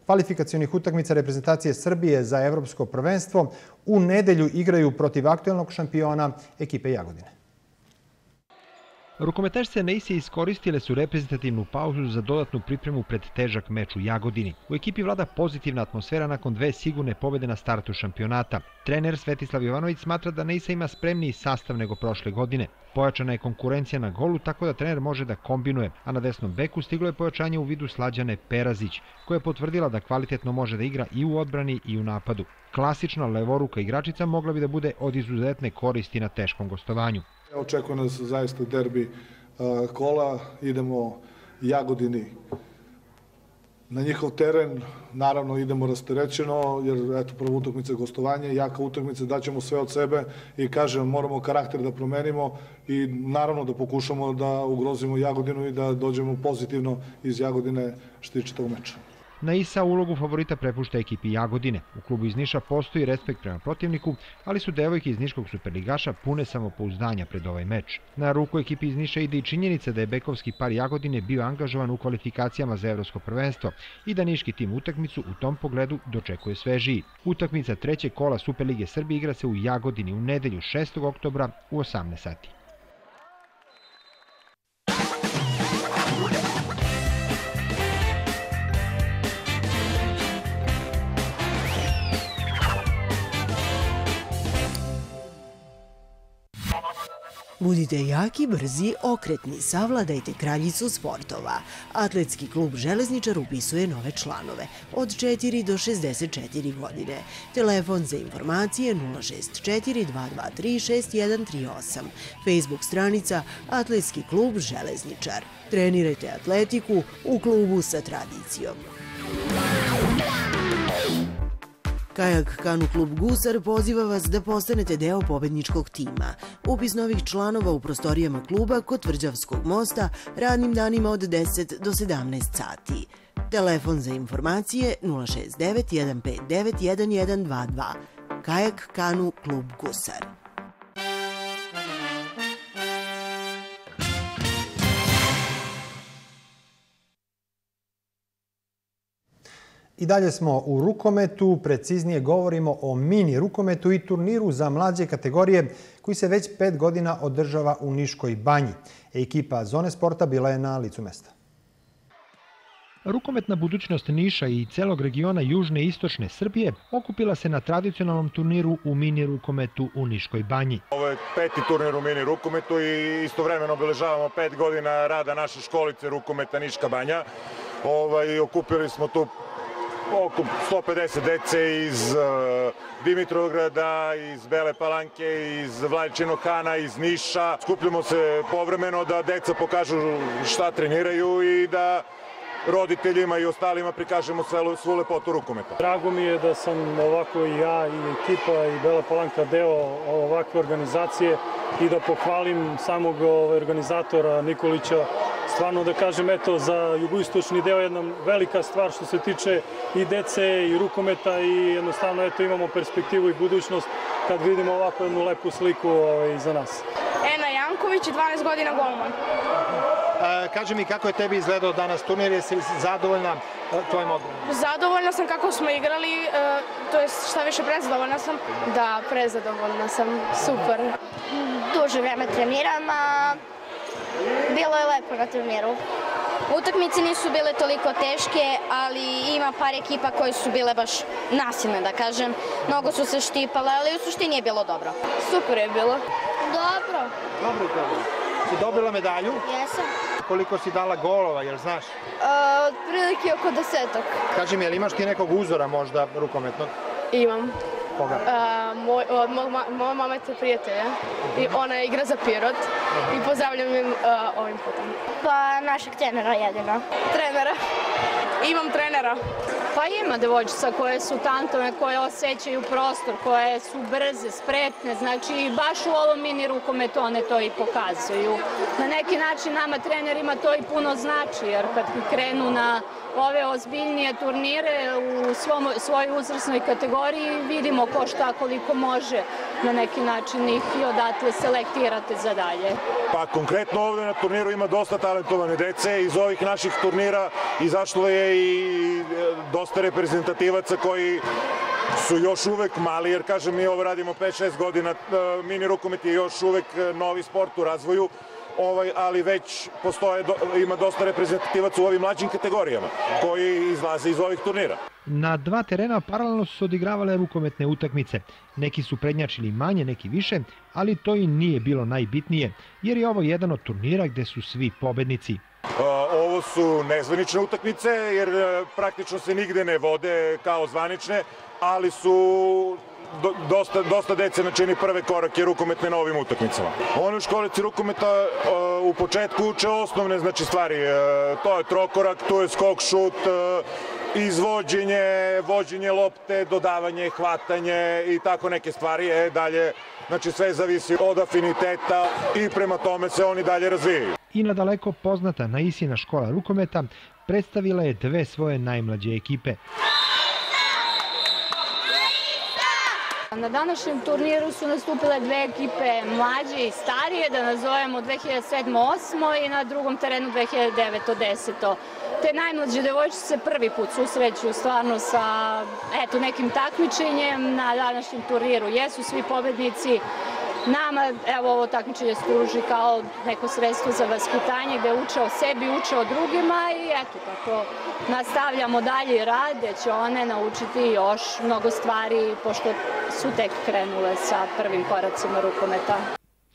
kvalifikacijonih utakmica reprezentacije Srbije za evropsko prvenstvo u nedelju igraju protiv aktuelnog šampiona ekipe Jagodine. Rukometašice Nejse iskoristile su reprezentativnu pauzu za dodatnu pripremu pred težak meč u Jagodini. U ekipi vlada pozitivna atmosfera nakon dve sigurne pobede na startu šampionata. Trener Svetislav Jovanović smatra da Nejsa ima spremniji sastav nego prošle godine. Pojačana je konkurencija na golu, tako da trener može da kombinuje, a na desnom beku stiglo je pojačanje u vidu Slađane Perazić, koja je potvrdila da kvalitetno može da igra i u odbrani i u napadu. Klasična levoruka igračica mogla bi da bude od izuzetne koristi na teškom gostovanju. Očekujem da se zaista derbi kola, idemo Jagodini na njihov teren, naravno idemo rasterećeno, jer eto, prva utakmica je gostovanje, jaka utakmica, daćemo sve od sebe i kažem, moramo karakter da promenimo i naravno da pokušamo da ugrozimo Jagodinu i da dođemo pozitivno iz Jagodine što tiče tog meča. Na Isa ulogu favorita prepušta ekipi Jagodine. U klubu iz Niša postoji respekt prema protivniku, ali su devojke iz Niškog superligaša pune samopouzdanja pred ovaj meč. Na ruku ekipi iz Niša ide i činjenica da je bekovski par Jagodine bio angažovan u kvalifikacijama za evropsko prvenstvo i da Niški tim utakmicu u tom pogledu dočekuje svežiji. Utakmica trećeg kola Superlige Srbije igra se u Jagodini u nedelju 6. oktobra u 18 sati. Budite jaki, brzi, okretni, savladajte kraljicu sportova. Atletski klub Železničar upisuje nove članove od 4 do 64 godine. Telefon za informacije 064 223 6138. Facebook stranica Atletski klub Železničar. Trenirajte atletiku u klubu sa tradicijom. Kajak Kanu klub Gusar poziva vas da postanete deo pobedničkog tima. Upis novih članova u prostorijama kluba kod Tvrđavskog mosta radnim danima od 10 do 17 sati. Telefon za informacije 069 159 1122. Kajak Kanu klub Gusar. I dalje smo u rukometu, preciznije govorimo o mini rukometu i turniru za mlađe kategorije koji se već pet godina održava u Niškoj banji. Ekipa Zone sporta bila je na licu mesta. Rukometna budućnost Niša i celog regiona Južne i Istočne Srbije okupila se na tradicionalnom turniru u mini rukometu u Niškoj banji. Ovo je peti turnir u mini rukometu i istovremeno obeležavamo pet godina rada naše školice rukometa Niška banja. Ovaj, okupili smo tu oko 150 dece iz uh, Dimitrovgrada, iz Bele Palanke, iz Vladičinog Hana, iz Niša. Skupljamo se povremeno da deca pokažu šta treniraju i da roditeljima i ostalima prikažemo sve, svu lepotu rukometa. Drago mi je da sam ovako i ja i ekipa i Bela Palanka deo ovakve organizacije i da pohvalim samog organizatora Nikolića stvarno da kažem, eto, za jugoistočni deo jedna velika stvar što se tiče i dece i rukometa i jednostavno, eto, imamo perspektivu i budućnost kad vidimo ovako jednu lepu sliku ovaj, za nas. Ena Janković, 12 godina golman. E, kaži mi kako je tebi izgledao danas turnir, jesi zadovoljna e, tvojim odgovorom? Zadovoljna sam kako smo igrali, e, to je šta više prezadovoljna sam. Da, prezadovoljna sam, super. Duže vreme treniram, a bilo je lepo na turniru. Utakmice nisu bile toliko teške, ali ima par ekipa koje su bile baš nasilne, da kažem. Mnogo su se štipale, ali u suštini je bilo dobro. Super je bilo. Dobro. Dobro je dobro. Si dobila medalju? Jesam. Koliko si dala golova, jel znaš? Otprilike oko desetok. Kaži mi, jel imaš ti nekog uzora možda rukometnog? Imam. Koga? Uh, moj, od mog, moja mama je prijatelja i ona igra za Pirot i pozdravljam im uh, ovim putem. Pa našeg trenera jedina. Trenera. Imam trenera. Pa ima devojčica koje su tantove, koje osjećaju prostor, koje su brze, spretne, znači baš u ovom mini rukometu one to i pokazuju. Na neki način nama trenerima to i puno znači, jer kad krenu na ove ozbiljnije turnire u svom, svojoj uzrasnoj kategoriji vidimo ko šta koliko može na neki način ih i odatle selektirate za dalje. Pa konkretno ovde na turniru ima dosta talentovane dece, iz ovih naših turnira izašlo je i e, dosta reprezentativaca koji su još uvek mali, jer kažem mi ovo radimo 5-6 godina, e, mini rukomet je još uvek e, novi sport u razvoju, ovaj, ali već postoje, ima dosta reprezentativaca u ovim mlađim kategorijama koji izlaze iz ovih turnira. Na dva terena paralelno su se odigravale rukometne utakmice. Neki su prednjačili manje, neki više, ali to i nije bilo najbitnije, jer je ovo jedan od turnira gde su svi pobednici. Ovo su nezvanične utakmice, jer e, praktično se nigde ne vode kao zvanične, ali su dosta, dosta dece načini prve korake rukometne na ovim utakmicama. Oni u školici rukometa u početku uče osnovne znači, stvari. E, to je trokorak, to je skok, šut, e, izvođenje, vođenje lopte, dodavanje, hvatanje i tako neke stvari. E, dalje, znači sve zavisi od afiniteta i prema tome se oni dalje razvijaju. I nadaleko poznata Naisina škola rukometa predstavila je dve svoje najmlađe ekipe. Na današnjem turniru su nastupile dve ekipe mlađe i starije, da nazovemo 2007-2008 i na drugom terenu 2009-2010. Te najmlađe devojčice se prvi put susreću stvarno sa eto, nekim takmičenjem na današnjem turniru. Jesu svi pobednici Nama, evo, ovo takmičenje služi kao neko sredstvo za vaspitanje gde uče o sebi, uče o drugima i eto, tako nastavljamo dalje rad, gde će one naučiti još mnogo stvari, pošto su tek krenule sa prvim koracima rukometa.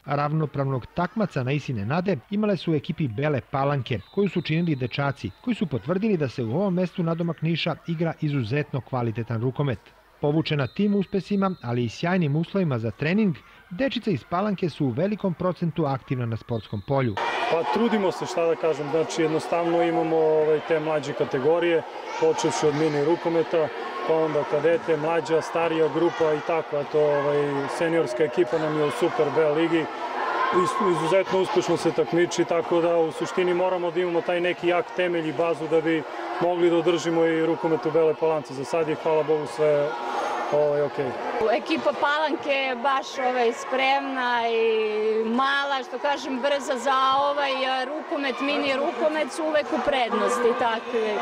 Ravnopravnog takmaca na Isine Nade imale su u ekipi Bele Palanke, koju su činili dečaci, koji su potvrdili da se u ovom mestu nadomak Niša igra izuzetno kvalitetan rukomet. Povučena tim uspesima, ali i sjajnim uslovima za trening, dečice iz Palanke su u velikom procentu aktivna na sportskom polju. Pa trudimo se, šta da kažem, znači jednostavno imamo ovaj, te mlađe kategorije, počevši od mini rukometa, pa onda kadete, mlađa, starija grupa i tako, eto, ovaj, seniorska ekipa nam je u Super B ligi, izuzetno uspešno se takmiči, tako da u suštini moramo da imamo taj neki jak temelj i bazu da bi mogli da održimo i rukomet u Bele Palance. Za sad je, hvala Bogu, sve ovaj, okej. Okay. Ekipa Palanke je baš ovaj, spremna i mala, što kažem, brza za ovaj rukomet, mini rukomet su uvek u prednosti takvi,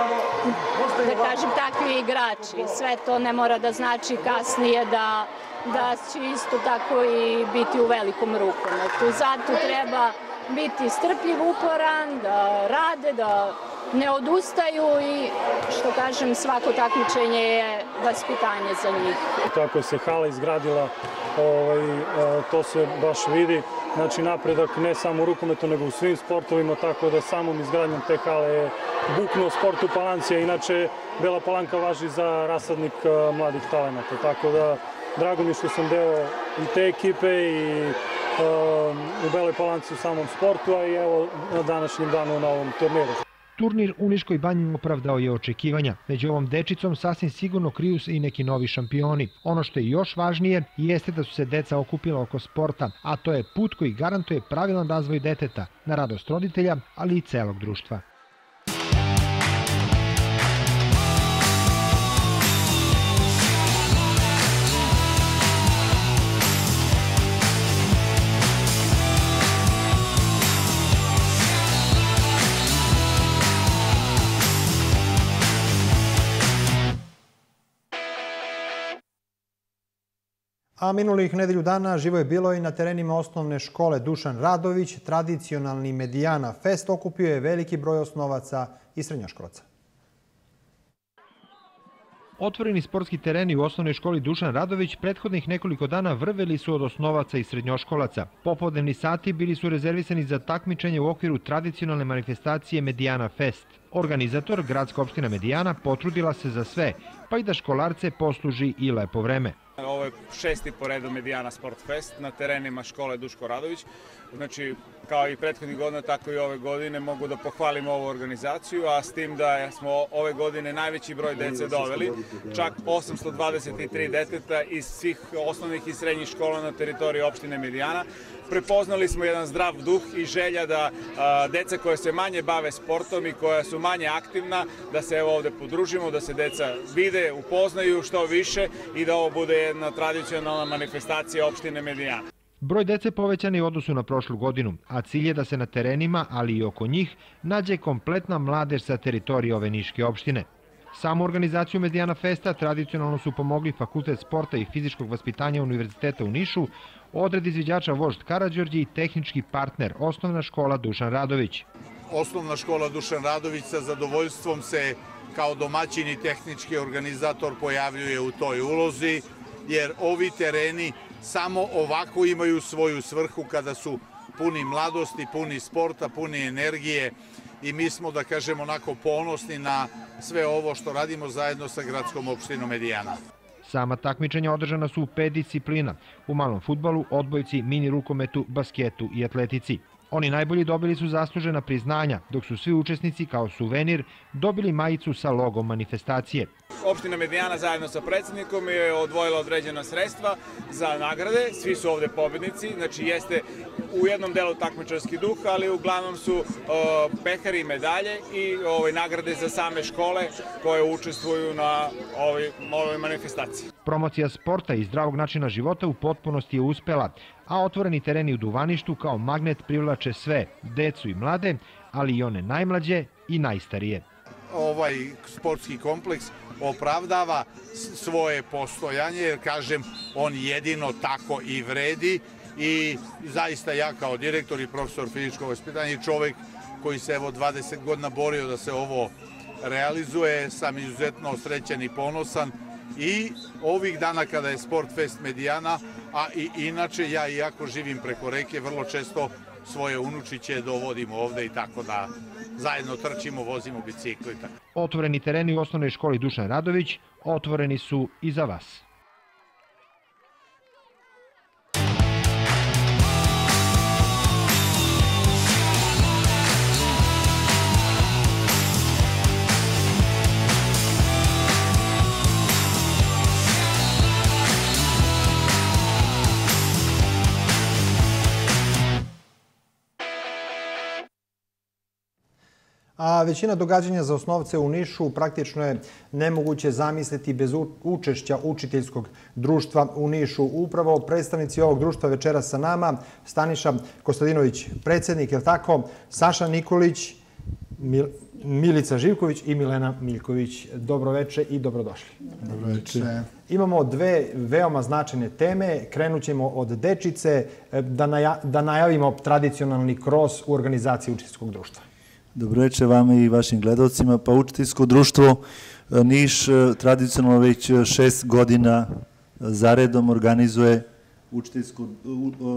da kažem, takvi igrači. Sve to ne mora da znači kasnije da da će isto tako i biti u velikom rukometu. Zato treba biti strpljiv, uporan, da rade, da ne odustaju i što kažem svako takmičenje je vaspitanje za njih. Tako se hala izgradila, ovaj, to se baš vidi. Znači napredak ne samo u rukometu nego u svim sportovima, tako da samom izgradnjom te hale je buknuo sport u Palanci, a inače Bela Palanka važi za rasadnik mladih talenata. Tako da drago mi što sam deo i te ekipe i u Beloj Palanci u samom sportu, a i evo na današnjem danu na ovom turniru. Turnir u Niškoj banji opravdao je očekivanja. Među ovom dečicom sasvim sigurno kriju se i neki novi šampioni. Ono što je još važnije jeste da su se deca okupila oko sporta, a to je put koji garantuje pravilan razvoj deteta, na radost roditelja, ali i celog društva. A minulih nedelju dana živo je bilo i na terenima osnovne škole Dušan Radović. Tradicionalni Medijana Fest okupio je veliki broj osnovaca i srednjoškolaca. Otvoreni sportski tereni u osnovnoj školi Dušan Radović prethodnih nekoliko dana vrveli su od osnovaca i srednjoškolaca. Popodnevni sati bili su rezervisani za takmičenje u okviru tradicionalne manifestacije Medijana Fest. Organizator, gradska opština Medijana, potrudila se za sve, pa i da školarce posluži i lepo vreme. Ovo je šesti po redu Medijana Sport Fest na terenima škole Duško Radović. Znači, kao i prethodnih godina, tako i ove godine mogu da pohvalim ovu organizaciju, a s tim da smo ove godine najveći broj dece doveli, čak 823 deteta iz svih osnovnih i srednjih škola na teritoriji opštine Medijana. Prepoznali smo jedan zdrav duh i želja da a, deca koje se manje bave sportom i koja su manje aktivna, da se evo ovde podružimo, da se deca vide, upoznaju što više i da ovo bude jedna tradicionalna manifestacija opštine Medijana. Broj dece povećan je u odnosu na prošlu godinu, a cilj je da se na terenima, ali i oko njih, nađe kompletna mladež sa teritorije ove Niške opštine. Samu organizaciju Medijana Festa tradicionalno su pomogli Fakultet sporta i fizičkog vaspitanja Univerziteta u Nišu, odred izviđača Vožd Karadžorđi i tehnički partner Osnovna škola Dušan Radović. Osnovna škola Dušan Radović sa zadovoljstvom se kao domaćin i tehnički organizator pojavljuje u toj ulozi, jer ovi tereni samo ovako imaju svoju svrhu kada su puni mladosti, puni sporta, puni energije i mi smo, da kažemo, onako ponosni na sve ovo što radimo zajedno sa gradskom opštinom Medijana. Sama takmičenja održana su u pet disciplina, u malom futbalu, odbojci, mini rukometu, basketu i atletici. Oni najbolji dobili su zaslužena priznanja, dok su svi učesnici kao suvenir dobili majicu sa logom manifestacije. Opština Medijana zajedno sa predsednikom je odvojila određena sredstva za nagrade, svi su ovde pobednici, znači jeste u jednom delu takmičarski duh, ali uglavnom su o, pehari i medalje i ovaj, nagrade za same škole koje učestvuju na ovoj manifestaciji. Promocija sporta i zdravog načina života u potpunosti je uspela, a otvoreni tereni u Duvaništu kao magnet privlače sve, decu i mlade, ali i one najmlađe i najstarije. Ovaj sportski kompleks opravdava svoje postojanje, jer kažem, on jedino tako i vredi i zaista ja kao direktor i profesor fizičkog vaspitanja i čovek koji se evo 20 godina borio da se ovo realizuje, sam izuzetno srećen i ponosan i ovih dana kada je Sport Fest Medijana, a i inače ja iako živim preko reke, vrlo često svoje unučiće dovodimo ovde i tako da zajedno trčimo, vozimo biciklu i tako. Otvoreni tereni u osnovnoj školi Dušan Radović otvoreni su i za vas. A većina događanja za osnovce u Nišu praktično je nemoguće zamisliti bez učešća učiteljskog društva u Nišu. Upravo predstavnici ovog društva večera sa nama, Staniša Kostadinović, predsednik, je tako, Saša Nikolić Milica Živković i Milena Miljković. Dobroveče i dobrodošli. Dobroveče. Imamo dve veoma značajne teme. Krenut ćemo od dečice e, da, naja, da najavimo tradicionalni kros u organizaciji učiteljskog društva. Dobroveče vama i vašim gledalcima. Pa učiteljsko društvo e, Niš e, tradicionalno već šest godina zaredom organizuje učiteljsko,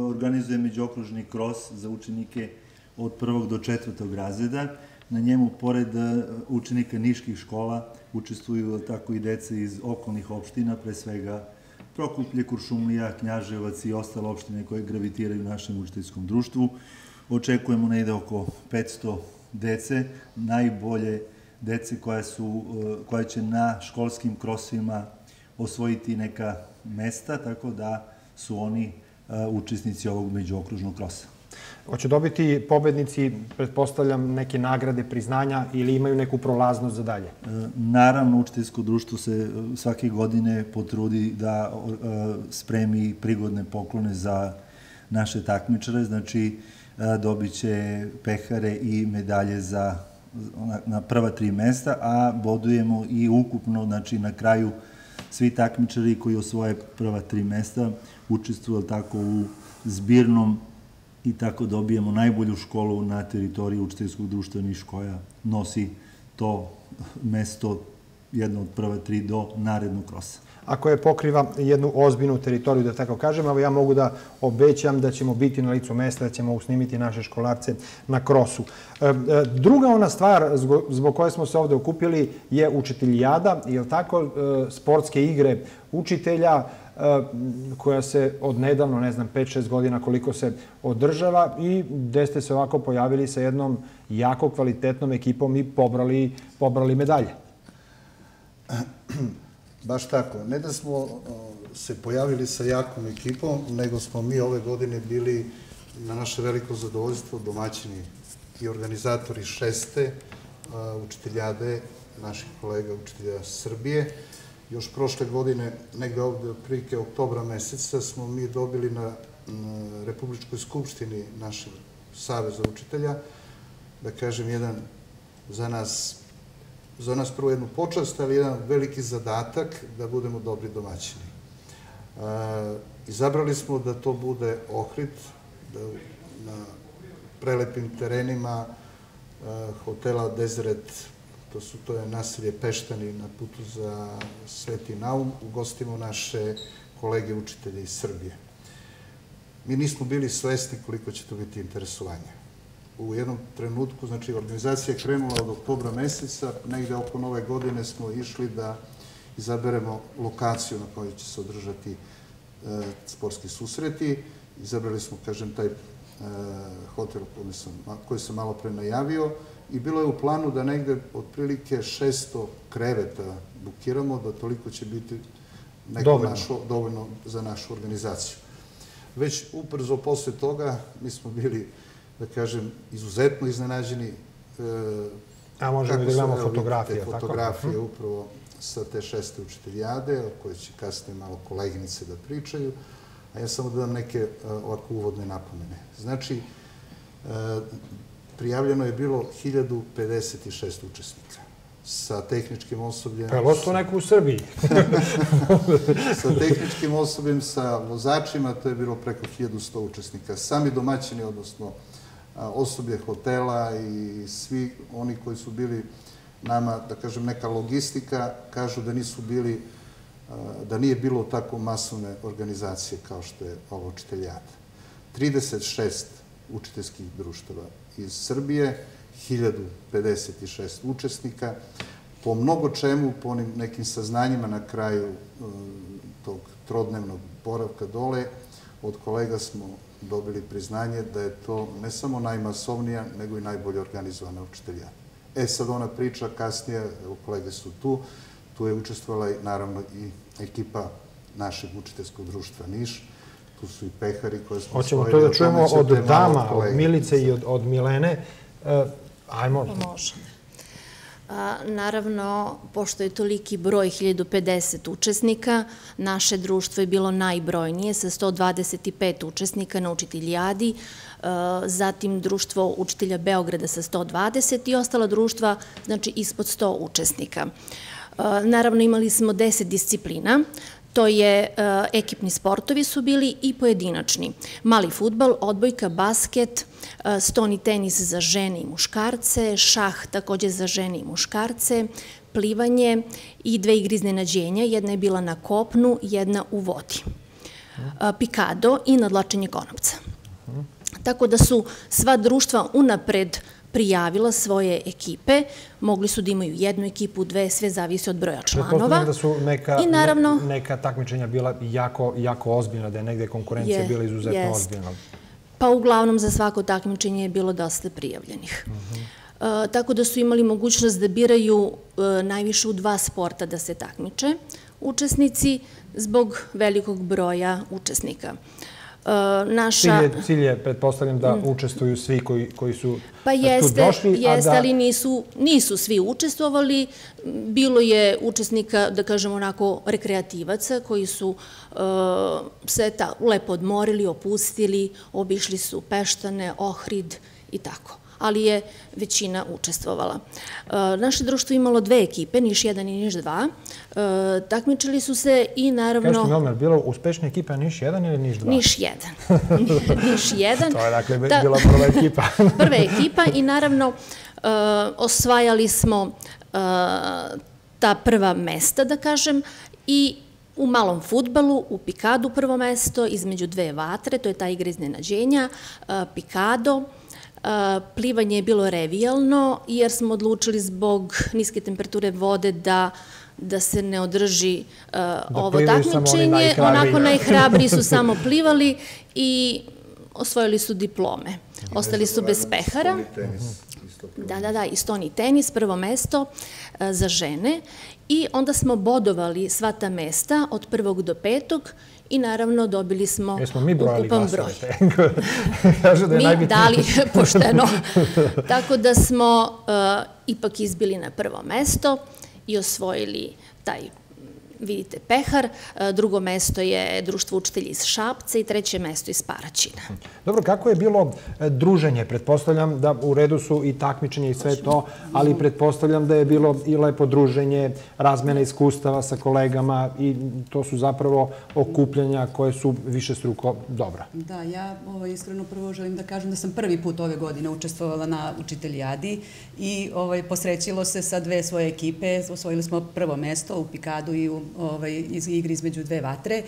organizuje međuokružni kros za učenike od prvog do četvrtog razreda. Na njemu, pored e, učenika niških škola, učestvuju tako i deca iz okolnih opština, pre svega Prokuplje, Kuršumlija, Knjaževac i ostale opštine koje gravitiraju našem učiteljskom društvu. Očekujemo negde oko 500 dece, najbolje dece koja, su, e, koja će na školskim krosovima osvojiti neka mesta, tako da su oni e, učesnici ovog međuokružnog krosa. Hoće dobiti pobednici, pretpostavljam, neke nagrade, priznanja ili imaju neku prolaznost za dalje? E, naravno, učiteljsko društvo se svake godine potrudi da spremi prigodne poklone za naše takmičare, znači dobit će pehare i medalje za na prva tri mesta, a bodujemo i ukupno, znači na kraju svi takmičari koji osvoje prva tri mesta učestvuju tako u zbirnom i tako dobijemo najbolju školu na teritoriji učiteljskog društva Niš koja nosi to mesto jedno od prva tri do narednog krosa a koje pokriva jednu ozbiljnu teritoriju, da tako kažem. Evo ja mogu da obećam da ćemo biti na licu mesta, da ćemo usnimiti naše školarce na krosu. E, e, druga ona stvar zbog koje smo se ovde okupili je učiteljijada, je tako, e, sportske igre učitelja, koja se od nedavno, ne znam, 5-6 godina koliko se održava i gde ste se ovako pojavili sa jednom jako kvalitetnom ekipom i pobrali, pobrali medalje. Baš tako. Ne da smo se pojavili sa jakom ekipom, nego smo mi ove godine bili na naše veliko zadovoljstvo domaćini i organizatori šeste učiteljade naših kolega učitelja Srbije. Još prošle godine, negde ovde prilike oktobra meseca, smo mi dobili na Republičkoj skupštini našeg Saveza učitelja, da kažem, jedan za nas za nas prvo jednu počast, ali jedan veliki zadatak da budemo dobri domaćini. E, izabrali smo da to bude Ohrid, da na prelepim terenima e, hotela Deseret, to, su, to je naselje Peštani na putu za Sveti Naum, ugostimo naše kolege učitelje iz Srbije. Mi nismo bili svesni koliko će to biti interesovanje u jednom trenutku, znači organizacija je krenula od oktobra meseca, negde oko nove godine smo išli da izaberemo lokaciju na kojoj će se održati e, sportski susreti. Izabrali smo, kažem, taj e, hotel koji sam, koji sam malo pre najavio i bilo je u planu da negde otprilike 600 kreveta bukiramo, da toliko će biti neko dovoljno. Našo, dovoljno za našu organizaciju. Već uprzo posle toga mi smo bili da kažem, izuzetno iznenađeni. E, A možemo da gledamo fotografije, tako? Fotografije mhm. upravo sa te šeste učiteljade, o kojoj će kasnije malo koleginice da pričaju, a ja samo da dam neke e, ovako uvodne napomene. Znači, e, prijavljeno je bilo 1056 učesnika sa tehničkim osobljem... Pa je to neko u Srbiji? sa tehničkim osobljem, sa vozačima, to je bilo preko 1100 učesnika. Sami domaćini, odnosno osoblje hotela i svi oni koji su bili nama, da kažem, neka logistika, kažu da nisu bili, da nije bilo tako masovne organizacije kao što je ovo učiteljata. 36 učiteljskih društava iz Srbije, 1056 učesnika, po mnogo čemu, po onim nekim saznanjima na kraju tog trodnevnog boravka dole, od kolega smo dobili priznanje da je to ne samo najmasovnija, nego i najbolje organizovana učiteljana. E sad ona priča kasnije, evo kolege su tu, tu je učestvovala naravno i ekipa našeg učiteljskog društva Niš, tu su i pehari koje smo Hoćemo to da čujemo od dama, od Milice i od, od Milene. E, ajmo. Može. Naravno, pošto je toliki broj 1050 učesnika, naše društvo je bilo najbrojnije sa 125 učesnika na učiteljadi, zatim društvo učitelja Beograda sa 120 i ostala društva, znači ispod 100 učesnika. Naravno, imali smo 10 disciplina, To je ekipni sportovi su bili i pojedinačni. Mali futbal, odbojka, basket, stoni tenis za žene i muškarce, šah takođe za žene i muškarce, plivanje i dve igre iznenađenja. Jedna je bila na kopnu, jedna u vodi. Pikado i nadlačenje konopca. Tako da su sva društva unapred prijavila svoje ekipe, mogli su da imaju jednu ekipu, dve, sve zavisi od broja članova. Pretpostavljam da su neka, neka takmičenja bila jako, jako ozbiljna, da je negde konkurencija bila izuzetno ozbiljna. Pa uglavnom za svako takmičenje je bilo dosta prijavljenih. tako da su imali mogućnost da biraju najviše u dva sporta da se takmiče učesnici zbog velikog broja učesnika. Naša... Cilj je, pretpostavljam, da mm. učestvuju svi koji, koji su pa jeste, došli. Jeste, ali nisu, nisu svi učestvovali. Bilo je učesnika, da kažemo onako, rekreativaca koji su se ta, lepo odmorili, opustili, obišli su Peštane, Ohrid i tako ali je većina učestvovala. E, naše društvo imalo dve ekipe, Niš 1 i Niš 2. E, takmičili su se i naravno... Kažete mi, Omer, bilo uspešna ekipa Niš 1 ili Niš 2? Niš 1. Niš 1. To je dakle bila prva ekipa. prva ekipa i naravno e, osvajali smo ta prva mesta, da kažem, i U malom futbalu, u Pikadu prvo mesto, između dve vatre, to je ta igra iznenađenja, Pikado, Plivanje je bilo revijalno jer smo odlučili zbog niske temperature vode da da se ne održi ovo takmičenje. Onako najhrabri su samo plivali i osvojili su diplome. Ostali su bez pehara. Da, da, da, i stoni tenis, prvo mesto za žene. I onda smo bodovali sva ta mesta od prvog do petog i naravno dobili smo ukupan broj. Kažu da je Mi dali pošteno. Tako da smo uh, ipak izbili na prvo mesto i osvojili taj vidite, Pehar, e, drugo mesto je Društvo učitelji iz Šapca i treće mesto iz Paraćina. Dobro, kako je bilo e, druženje? Pretpostavljam da u redu su i takmičenje i sve to, ali pretpostavljam da je bilo i lepo druženje, razmjena iskustava sa kolegama i to su zapravo okupljanja koje su više struko dobra. Da, ja ovaj, iskreno prvo želim da kažem da sam prvi put ove godine učestvovala na učiteljadi i ovaj, posrećilo se sa dve svoje ekipe. Osvojili smo prvo mesto u Pikadu i u ovaj, iz igri između dve vatre. E,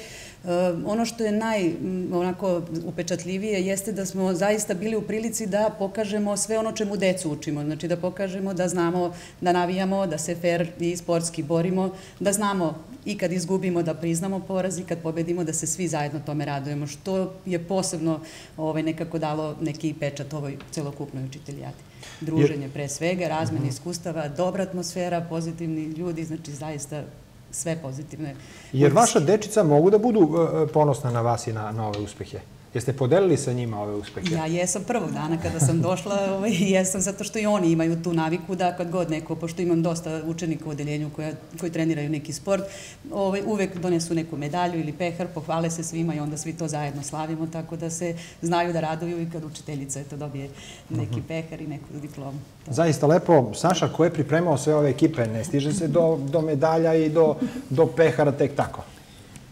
ono što je naj onako upečatljivije jeste da smo zaista bili u prilici da pokažemo sve ono čemu decu učimo. Znači da pokažemo da znamo da navijamo, da se fair i sportski borimo, da znamo i kad izgubimo da priznamo poraz i kad pobedimo da se svi zajedno tome radujemo, što je posebno ovaj, nekako dalo neki pečat ovoj celokupnoj učiteljati. Druženje pre svega, razmene iskustava, dobra atmosfera, pozitivni ljudi, znači zaista sve pozitivne. Jer vaša dečica mogu da budu e, ponosna na vas i na, na ove uspehe? Jeste podelili sa njima ove uspehe? Ja jesam prvog dana kada sam došla, ovaj, jesam zato što i oni imaju tu naviku da kad god neko, pošto imam dosta učenika u odeljenju koja, koji treniraju neki sport, ovaj, uvek donesu neku medalju ili pehar, pohvale se svima i onda svi to zajedno slavimo, tako da se znaju da raduju i kad učiteljica eto, dobije neki mhm. pehar i neku diplomu. Zaista lepo. Saša, ko je pripremao sve ove ekipe? Ne stiže se do, do medalja i do, do pehara tek tako?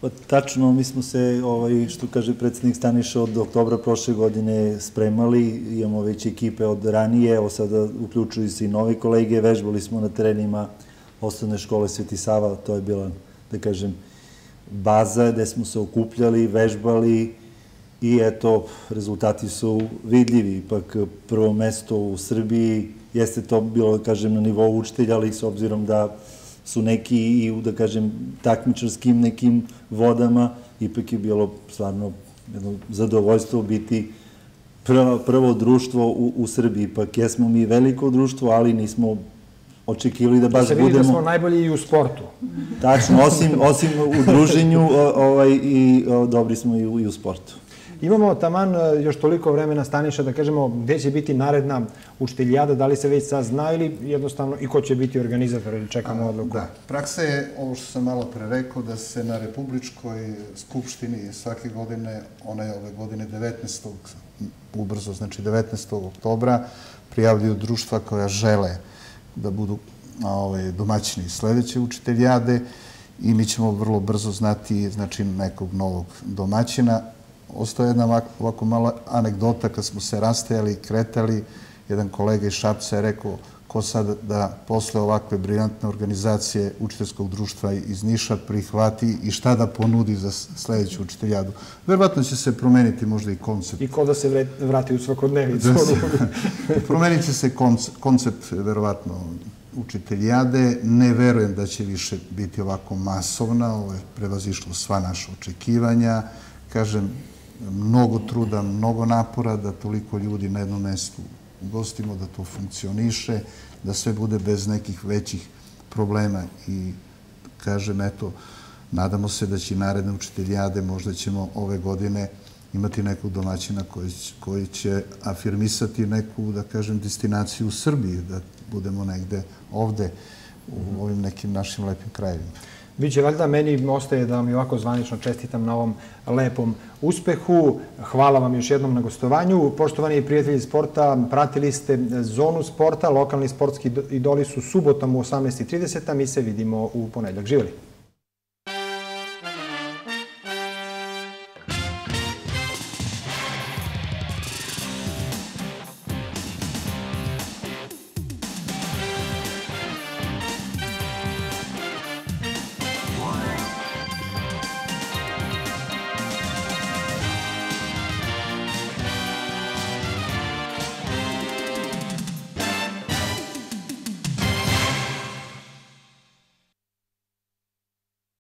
Pa tačno, mi smo se, ovaj, što kaže predsednik Staniša, od oktobra prošle godine spremali, imamo već ekipe od ranije, evo sada uključuju se i novi kolege, vežbali smo na terenima osnovne škole Sveti Sava, to je bila, da kažem, baza gde smo se okupljali, vežbali i eto, rezultati su vidljivi. Ipak prvo mesto u Srbiji jeste to bilo, da kažem, na nivou učitelja, ali s obzirom da su neki i u, da kažem, takmičarskim nekim vodama, ipak je bilo stvarno jedno zadovoljstvo biti prvo, prvo društvo u, u Srbiji. Ipak jesmo mi veliko društvo, ali nismo očekivali da baš budemo... Da se vidi da smo najbolji i u sportu. Tačno, osim, osim u druženju ovaj, i o, dobri smo i u, i u sportu. Imamo taman e, još toliko vremena Staniša da kažemo gde će biti naredna učiteljada, da li se već sad zna ili jednostavno i ko će biti organizator ili čekamo odluku? Da, praksa je ovo što sam malo pre rekao da se na Republičkoj skupštini svake godine, ona je ove godine 19. ubrzo, znači 19. oktobra, prijavljuju društva koja žele da budu ovaj, domaćini sledeće učiteljade i mi ćemo vrlo brzo znati znači, nekog novog domaćina. Ostaje jedna ovako, ovako mala anegdota kad smo se rastajali i kretali. Jedan kolega iz Šapca je rekao ko sad da posle ovakve briljantne organizacije učiteljskog društva iz Niša prihvati i šta da ponudi za sledeću učiteljadu. Verovatno će se promeniti možda i koncept. I ko da se vrati u svakodnevicu. Da promenit će se koncept, verovatno, učiteljade. Ne verujem da će više biti ovako masovna, ovo je prevazišlo sva naša očekivanja. Kažem, mnogo truda, mnogo napora da toliko ljudi na jednom mestu ugostimo, da to funkcioniše, da sve bude bez nekih većih problema i kažem, eto, nadamo se da će naredne učiteljade, možda ćemo ove godine imati nekog domaćina koji, koji će afirmisati neku, da kažem, destinaciju u Srbiji, da budemo negde ovde u ovim nekim našim lepim krajevima. Biće valjda, meni ostaje da vam i ovako zvanično čestitam na ovom lepom uspehu. Hvala vam još jednom na gostovanju. Poštovani prijatelji sporta, pratili ste Zonu sporta. Lokalni sportski idoli su subotom u 18.30, a mi se vidimo u ponedljak. Živjeli!